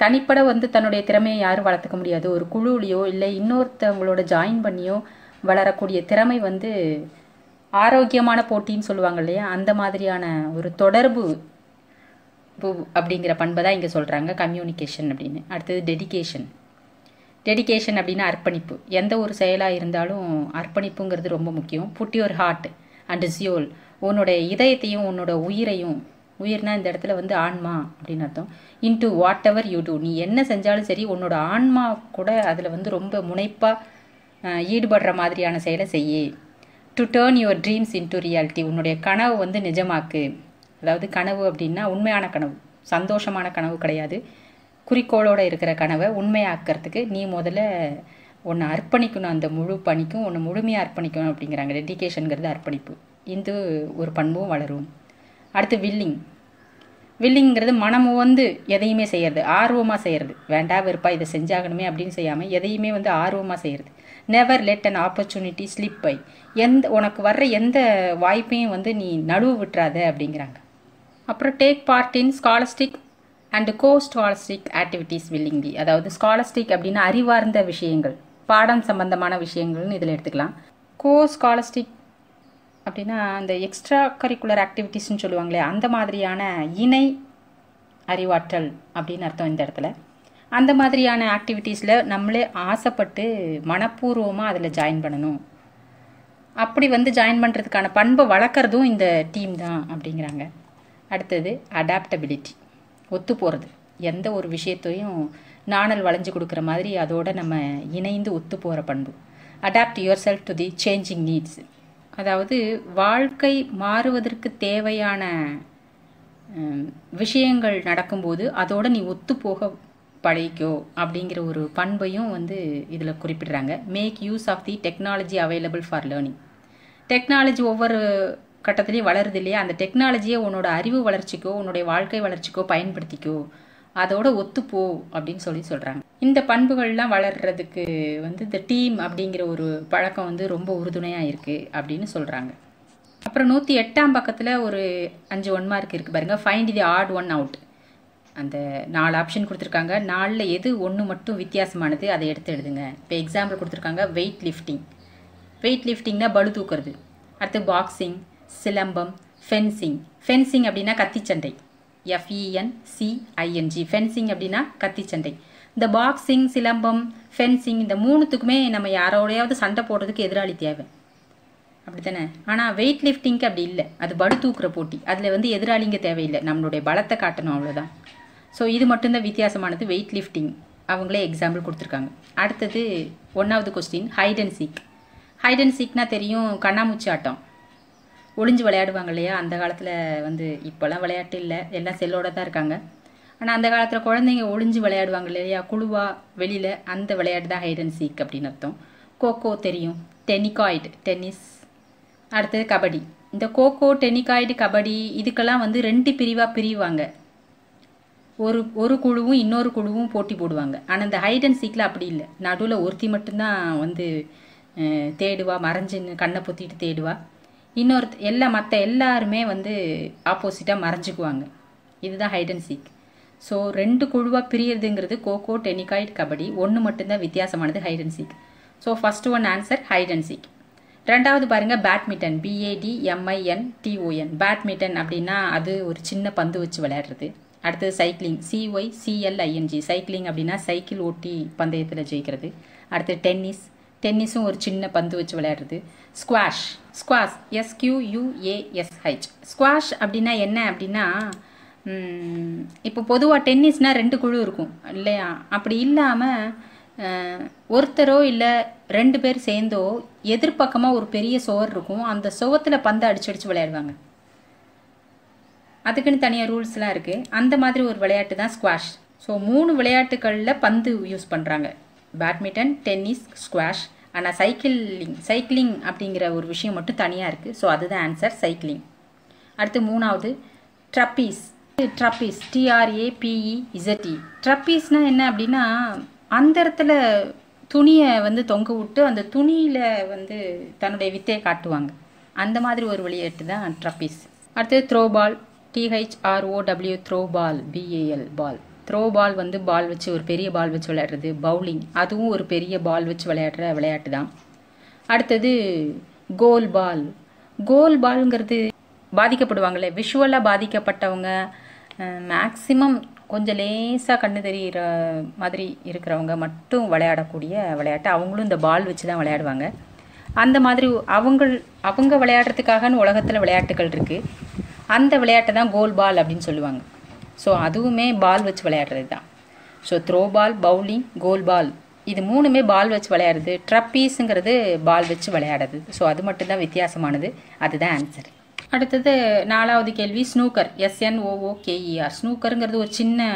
தனிப்பட வந்து தன்னுடைய திறமையை யாரும் வளர்த்துக்க முடியாது. ஒரு குழுவிலையோ இல்லை இன்னொருத்தவங்களோட ஜாயின் பண்ணியோ வளரக்கூடிய திறமை வந்து ஆரோக்கியமான போட்டின்னு சொல்லுவாங்க இல்லையா? அந்த மாதிரியான ஒரு தொடர்பு அப்படிங்கிற பண்பை தான் இங்கே சொல்கிறாங்க கம்யூனிகேஷன் அப்படின்னு. அடுத்தது டெடிகேஷன் டெடிகேஷன் அப்படின்னா அர்ப்பணிப்பு. எந்த ஒரு செயலாக இருந்தாலும் அர்ப்பணிப்புங்கிறது ரொம்ப முக்கியம். Put your heart and soul உன்னோட இதயத்தையும் உன்னோட உயிரையும் உயிர்னா இந்த இடத்துல வந்து ஆன்மா அப்படின்னு அர்த்தம். Into whatever you do நீ என்ன செஞ்சாலும் சரி உன்னோட ஆன்மா கூட அதில் வந்து ரொம்ப முனைப்பாக ஈடுபடுற மாதிரியான செயலை செய்யு. To turn your dreams into reality உன்னுடைய கனவு வந்து நிஜமாக்கு. அதாவது கனவு அப்படின்னா உண்மையான கனவு. சந்தோஷமான கனவு கிடையாது. குறிக்கோளோடு இருக்கிற கனவை உண்மையாக்கிறதுக்கு நீ முதல்ல உன்னை அர்ப்பணிக்கணும். அந்த முழு பணிக்கும் உன்னை முழுமையாக அர்ப்பணிக்கணும் அப்படிங்கிறாங்க. டெடிக்கேஷனுங்கிறது அர்ப்பணிப்பு. இது ஒரு பண்பும் வளரும். அடுத்து வில்லிங் வில்லிங்கிறது மனம் வந்து எதையுமே செய்கிறது ஆர்வமாக செய்கிறது வேண்டா வெறுப்பா இதை செஞ்சாகணுமே அப்படின்னு செய்யாமல் எதையுமே வந்து ஆர்வமாக செய்கிறது never let an opportunity slip by எந்த உனக்கு வர்ற எந்த வாய்ப்பையும் வந்து நீ நடுவு விட்டுறாத அப்படிங்கிறாங்க. அப்புறம் take part in scholastic and co scholastic activities willingly அதாவது ஸ்காலஸ்டிக் அப்படின்னா அறிவார்ந்த விஷயங்கள் பாடம் சம்பந்தமான விஷயங்கள்னு இதில் எடுத்துக்கலாம். கோ ஸ்காலஸ்டிக் அப்படின்னா அந்த எக்ஸ்ட்ரா கரிக்குலர் ஆக்டிவிட்டீஸ்னு சொல்லுவாங்களே அந்த மாதிரியான இணை அறிவாற்றல் அப்படின்னு அர்த்தம் இந்த இடத்துல. அந்த மாதிரியான ஆக்டிவிட்டீஸில் நம்மளே ஆசைப்பட்டு மனப்பூர்வமாக அதில் ஜாயின் பண்ணணும். அப்படி வந்து ஜாயின் பண்ணுறதுக்கான பண்பை வளர்க்குறதும் இந்த டீம் தான் அப்படிங்கிறாங்க. அடுத்தது அடாப்டபிலிட்டி ஒத்து போகிறது எந்த ஒரு விஷயத்தையும் நாணல் வளைஞ்சு கொடுக்குற மாதிரி அதோட நம்ம இணைந்து ஒத்து போகிற பண்பு. Adapt yourself to the changing needs அதாவது வாழ்க்கை மாறுவதற்கு தேவையான விஷயங்கள் நடக்கும்போது அதோடு நீ ஒத்து போக பழகிக்கோ அப்படிங்கிற ஒரு பண்பையும் வந்து இதில் குறிப்பிடுறாங்க. Make use of the technology available for learning technology ஒவ்வொரு கட்டத்துலேயும் வளருது இல்லையா? அந்த டெக்னாலஜியை உன்னோட அறிவு வளர்ச்சிக்கோ உன்னுடைய வாழ்க்கை வளர்ச்சிக்கோ பயன்படுத்திக்கோ அதோட ஒத்துப்போ அப்படின்னு சொல்லி சொல்கிறாங்க இந்த பண்புகள்லாம் வளர்கிறதுக்கு வந்து இந்த டீம் அப்படிங்கிற ஒரு பழக்கம் வந்து ரொம்ப உறுதுணையாக இருக்குது அப்படின்னு சொல்கிறாங்க அப்புறம் நூற்றி எட்டாம் பக்கத்தில் ஒரு அஞ்சு ஒன் மார்க் இருக்குது பாருங்கள் find the odd one out அந்த நாலு ஆப்ஷன் கொடுத்துருக்காங்க. நாலில் எது ஒன்று மட்டும் வித்தியாசமானது அதை எடுத்து எழுதுங்க. இப்போ எக்ஸாம்பிள் கொடுத்துருக்காங்க வெயிட் லிஃப்டிங் வெயிட் லிஃப்டிங்னா பளு தூக்குறது. அடுத்து பாக்ஸிங் சிலம்பம் ஃபென்சிங் ஃபென்சிங் அப்படின்னா கத்திச்சண்டை. எஃப்இஎன் சிஐஎன்ஜி ஃபென்சிங் அப்படின்னா கத்திச்சண்டை. இந்த பாக்ஸிங் சிலம்பம் ஃபென்சிங் இந்த மூணுத்துக்குமே நம்ம யாரோடையாவது சண்டை போடுறதுக்கு எதிராளி தேவை. அப்படி தானே ஆனால் வெயிட் லிஃப்டிங்க்கு அப்படி இல்லை. அது படு தூக்குற போட்டி. அதில் வந்து எதிராளிங்க தேவையில்லை. நம்மளுடைய பலத்தை காட்டணும் அவ்வளோதான் ஸோ இது மட்டும்தான் வித்தியாசமானது வெயிட் லிஃப்டிங் அவங்களே எக்ஸாம்பிள் கொடுத்துருக்காங்க. அடுத்தது ஒன்றாவது question hide and seek hide and சீக்னா தெரியும் கண்ணாமூச்சி ஆட்டம். ஒளிஞ்சு விளையாடுவாங்க இல்லையா? அந்த காலத்தில் வந்து இப்போல்லாம் விளையாட்டு இல்லை. எல்லாம் செல்லோட தான் இருக்காங்க. ஆனால் அந்த காலத்தில் குழந்தைங்க ஒளிஞ்சு விளையாடுவாங்க இல்லையா? குழுவாக வெளியில் அந்த விளையாட்டு தான் ஹைட் அண்ட் சீக் அப்படின்னு அர்த்தம். கோகோ தெரியும். டெனிகாய்டு டென்னிஸ் அடுத்தது கபடி. இந்த கோகோ டெனிகாய்டு கபடி இதுக்கெல்லாம் வந்து ரெண்டு பிரிவாக பிரிவாங்க. ஒரு ஒரு குழுவும் இன்னொரு குழுவும் போட்டி போடுவாங்க. ஆனால் இந்த ஹைட் அண்ட் சீக்கில் அப்படி இல்லை. நடுவில் ஒருத்தி மட்டும்தான் வந்து தேடுவா மறைஞ்சுன்னு கண்ணை பொத்திட்டு தேடுவா. இன்னொரு எல்லா மற்ற எல்லாருமே வந்து ஆப்போசிட்டாக மறைஞ்சுக்குவாங்க. இதுதான் ஹைட் அண்ட் சீக் ஸோ ரெண்டு குழுவாக பிரியறதுங்கிறது கோகோ டெனிகாய்ட் கபடி. ஒன்று மட்டும்தான் வித்தியாசமானது hide and seek so first one answer hide and seek ரெண்டாவது பாருங்க badminton B A D M I N T O N badminton அப்படின்னா அது ஒரு சின்ன பந்து வச்சு விளையாடுறது. அடுத்தது cycling C Y C L I N G cycling அப்படின்னா சைக்கிள் ஓட்டி பந்தயத்தில் ஜெயிக்கிறது. அடுத்து டென்னிஸ் டென்னிஸும் ஒரு சின்ன பந்து வச்சு விளையாடுறது. ஸ்குவாஷ் ஸ்குவாஷ் எஸ்கியூயூஏஎஸ்ஹெச் ஸ்குவாஷ் அப்படின்னா என்ன அப்படின்னா இப்போ பொதுவாக டென்னிஸ்னால் ரெண்டு குழு இருக்கும் இல்லையா? அப்படி இல்லாமல் ஒருத்தரோ இல்லை ரெண்டு பேர் சேர்ந்தோ எதிர்பக்கமாக ஒரு பெரிய சுவர் இருக்கும். அந்த சுவத்தில் பந்து அடிச்சு அடிச்சு விளையாடுவாங்க. அதுக்குன்னு தனியாக ரூல்ஸ்லாம் இருக்குது அந்த மாதிரி ஒரு விளையாட்டு தான் ஸ்குவாஷ் ஸோ மூணு விளையாட்டுகளில் பந்து யூஸ் பண்ணுறாங்க பேட்மிண்டன் டென்னிஸ் ஸ்குவாஷ் ஆனால் சைக்கிளிங் சைக்கிளிங் அப்படிங்கிற ஒரு விஷயம் மட்டும் தனியாக இருக்குது ஸோ அதுதான் ஆன்சர் சைக்கிளிங் அடுத்து மூணாவது ட்ரப்பீஸ் ட்ரப்பீஸ் டிஆர்ஏபிஇ இசட்டி ட்ரப்பீஸ்னால் என்ன அப்படின்னா அந்த இடத்துல துணியை வந்து தொங்க விட்டு அந்த துணியில் வந்து தன்னுடைய வித்தையை காட்டுவாங்க. அந்த மாதிரி ஒரு விளையாட்டு தான் ட்ரப்பீஸ் அடுத்து throwball T H R O W throw ball B A L ball throw ball வந்து பால் வச்சு ஒரு பெரிய பால் வச்சு விளையாடுறது பவுலிங் அதுவும் ஒரு பெரிய பால் வச்சு விளையாடுற விளையாட்டு தான். அடுத்தது கோல் பால் கோல் பால்ங்கிறது பாதிக்கப்படுவாங்களே விஷுவலாக பாதிக்கப்பட்டவங்க மேக்ஸிமம் கொஞ்சம் லேசாக கண்ணு தெரிகிற மாதிரி இருக்கிறவங்க மட்டும் விளையாடக்கூடிய விளையாட்டு. அவங்களும் இந்த பால் வச்சு தான் விளையாடுவாங்க. அந்த மாதிரி அவங்க அவங்க விளையாடுறதுக்காகன்னு உலகத்தில் விளையாட்டுகள் இருக்குது அந்த விளையாட்டை தான் கோல் பால் அப்படின்னு சொல்லுவாங்க. ஸோ அதுவுமே பால் வச்சு விளையாடுறது தான். So throw ball bowling goal ball இது மூணுமே பால் வச்சு விளையாடுறது ட்ரப்பீஸுங்கிறது பால் வச்சு விளையாடுறது. ஸோ அது மட்டும்தான் வித்தியாசமானது. அதுதான் ஆன்சர் அடுத்தது நாலாவது கேள்வி ஸ்னூக்கர் எஸ்என்ஓஓகேஇஆர் ஸ்னூக்கருங்கிறது ஒரு சின்ன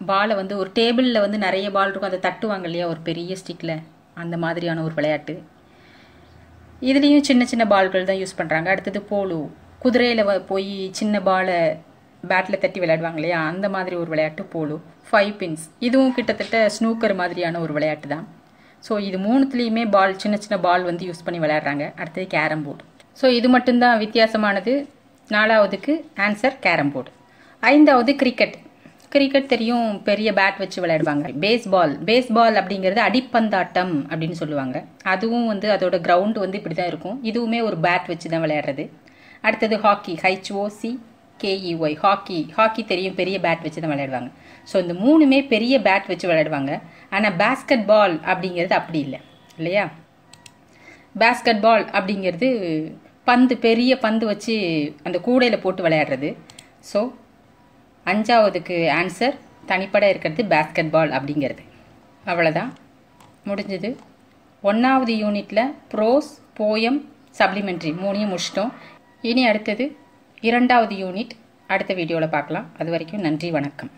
பாலை வந்து ஒரு டேபிளில் வந்து நிறைய பால் இருக்கும். அதை தட்டுவாங்க இல்லையா? ஒரு பெரிய ஸ்டிக்கில் அந்த மாதிரியான ஒரு விளையாட்டு. இதுலேயும் சின்ன சின்ன பால்கள் தான் யூஸ் பண்ணுறாங்க அடுத்தது போலோ குதிரையில் போய் சின்ன பாலை பேட்டில் தட்டி விளையாடுவாங்க இல்லையா? அந்த மாதிரி ஒரு விளையாட்டு போலோ. ஃபைவ் பின்ஸ் இதுவும் கிட்டத்தட்ட ஸ்னூக்கர் மாதிரியான ஒரு விளையாட்டு தான். ஸோ இது மூணுத்துலேயுமே பால் சின்ன சின்ன பால் வந்து யூஸ் பண்ணி விளையாடுறாங்க. அடுத்தது கேரம் போர்டு ஸோ இது மட்டும்தான் வித்தியாசமானது. நாலாவதுக்கு ஆன்சர் கேரம் போர்டு ஐந்தாவது கிரிக்கெட் கிரிக்கெட் தெரியும் பெரிய பேட் வச்சு விளையாடுவாங்க. பேஸ்பால் பேஸ்பால் அப்படிங்கிறது அடிப்பந்தாட்டம் அப்படின்னு சொல்லுவாங்க. அதுவும் வந்து அதோட கிரவுண்டு வந்து இப்படி தான் இருக்கும். இதுவுமே ஒரு பேட் வச்சு தான் விளையாடுறது. அடுத்தது hockey H O C K E Y hockey hockey தெரியும் பெரிய பேட் வச்சு தான் விளையாடுவாங்க. ஸோ இந்த மூணுமே பெரிய பேட் வச்சு விளையாடுவாங்க. ஆனால் பேஸ்கெட் பால் அப்படிங்கிறது அப்படி இல்லை. இல்லையா? பேஸ்கெட் பால் அப்படிங்கிறது பந்து பெரிய பந்து வச்சு அந்த கூடையில் போட்டு விளையாடுறது. ஸோ அஞ்சாவதுக்கு ஆன்சர் தனிப்பட இருக்கிறது பேஸ்கெட் பால் அப்படிங்கிறது. அவ்வளோதான் முடிஞ்சது. ஒன்றாவது யூனிட்டில் ப்ரோஸ் போயம் சப்ளிமெண்ட்ரி மூணையும் முடிச்சிட்டோம். இனி அடுத்தது இரண்டாவது யூனிட் அடுத்த வீடியோவில் பார்க்கலாம். அது வரைக்கும் நன்றி வணக்கம்.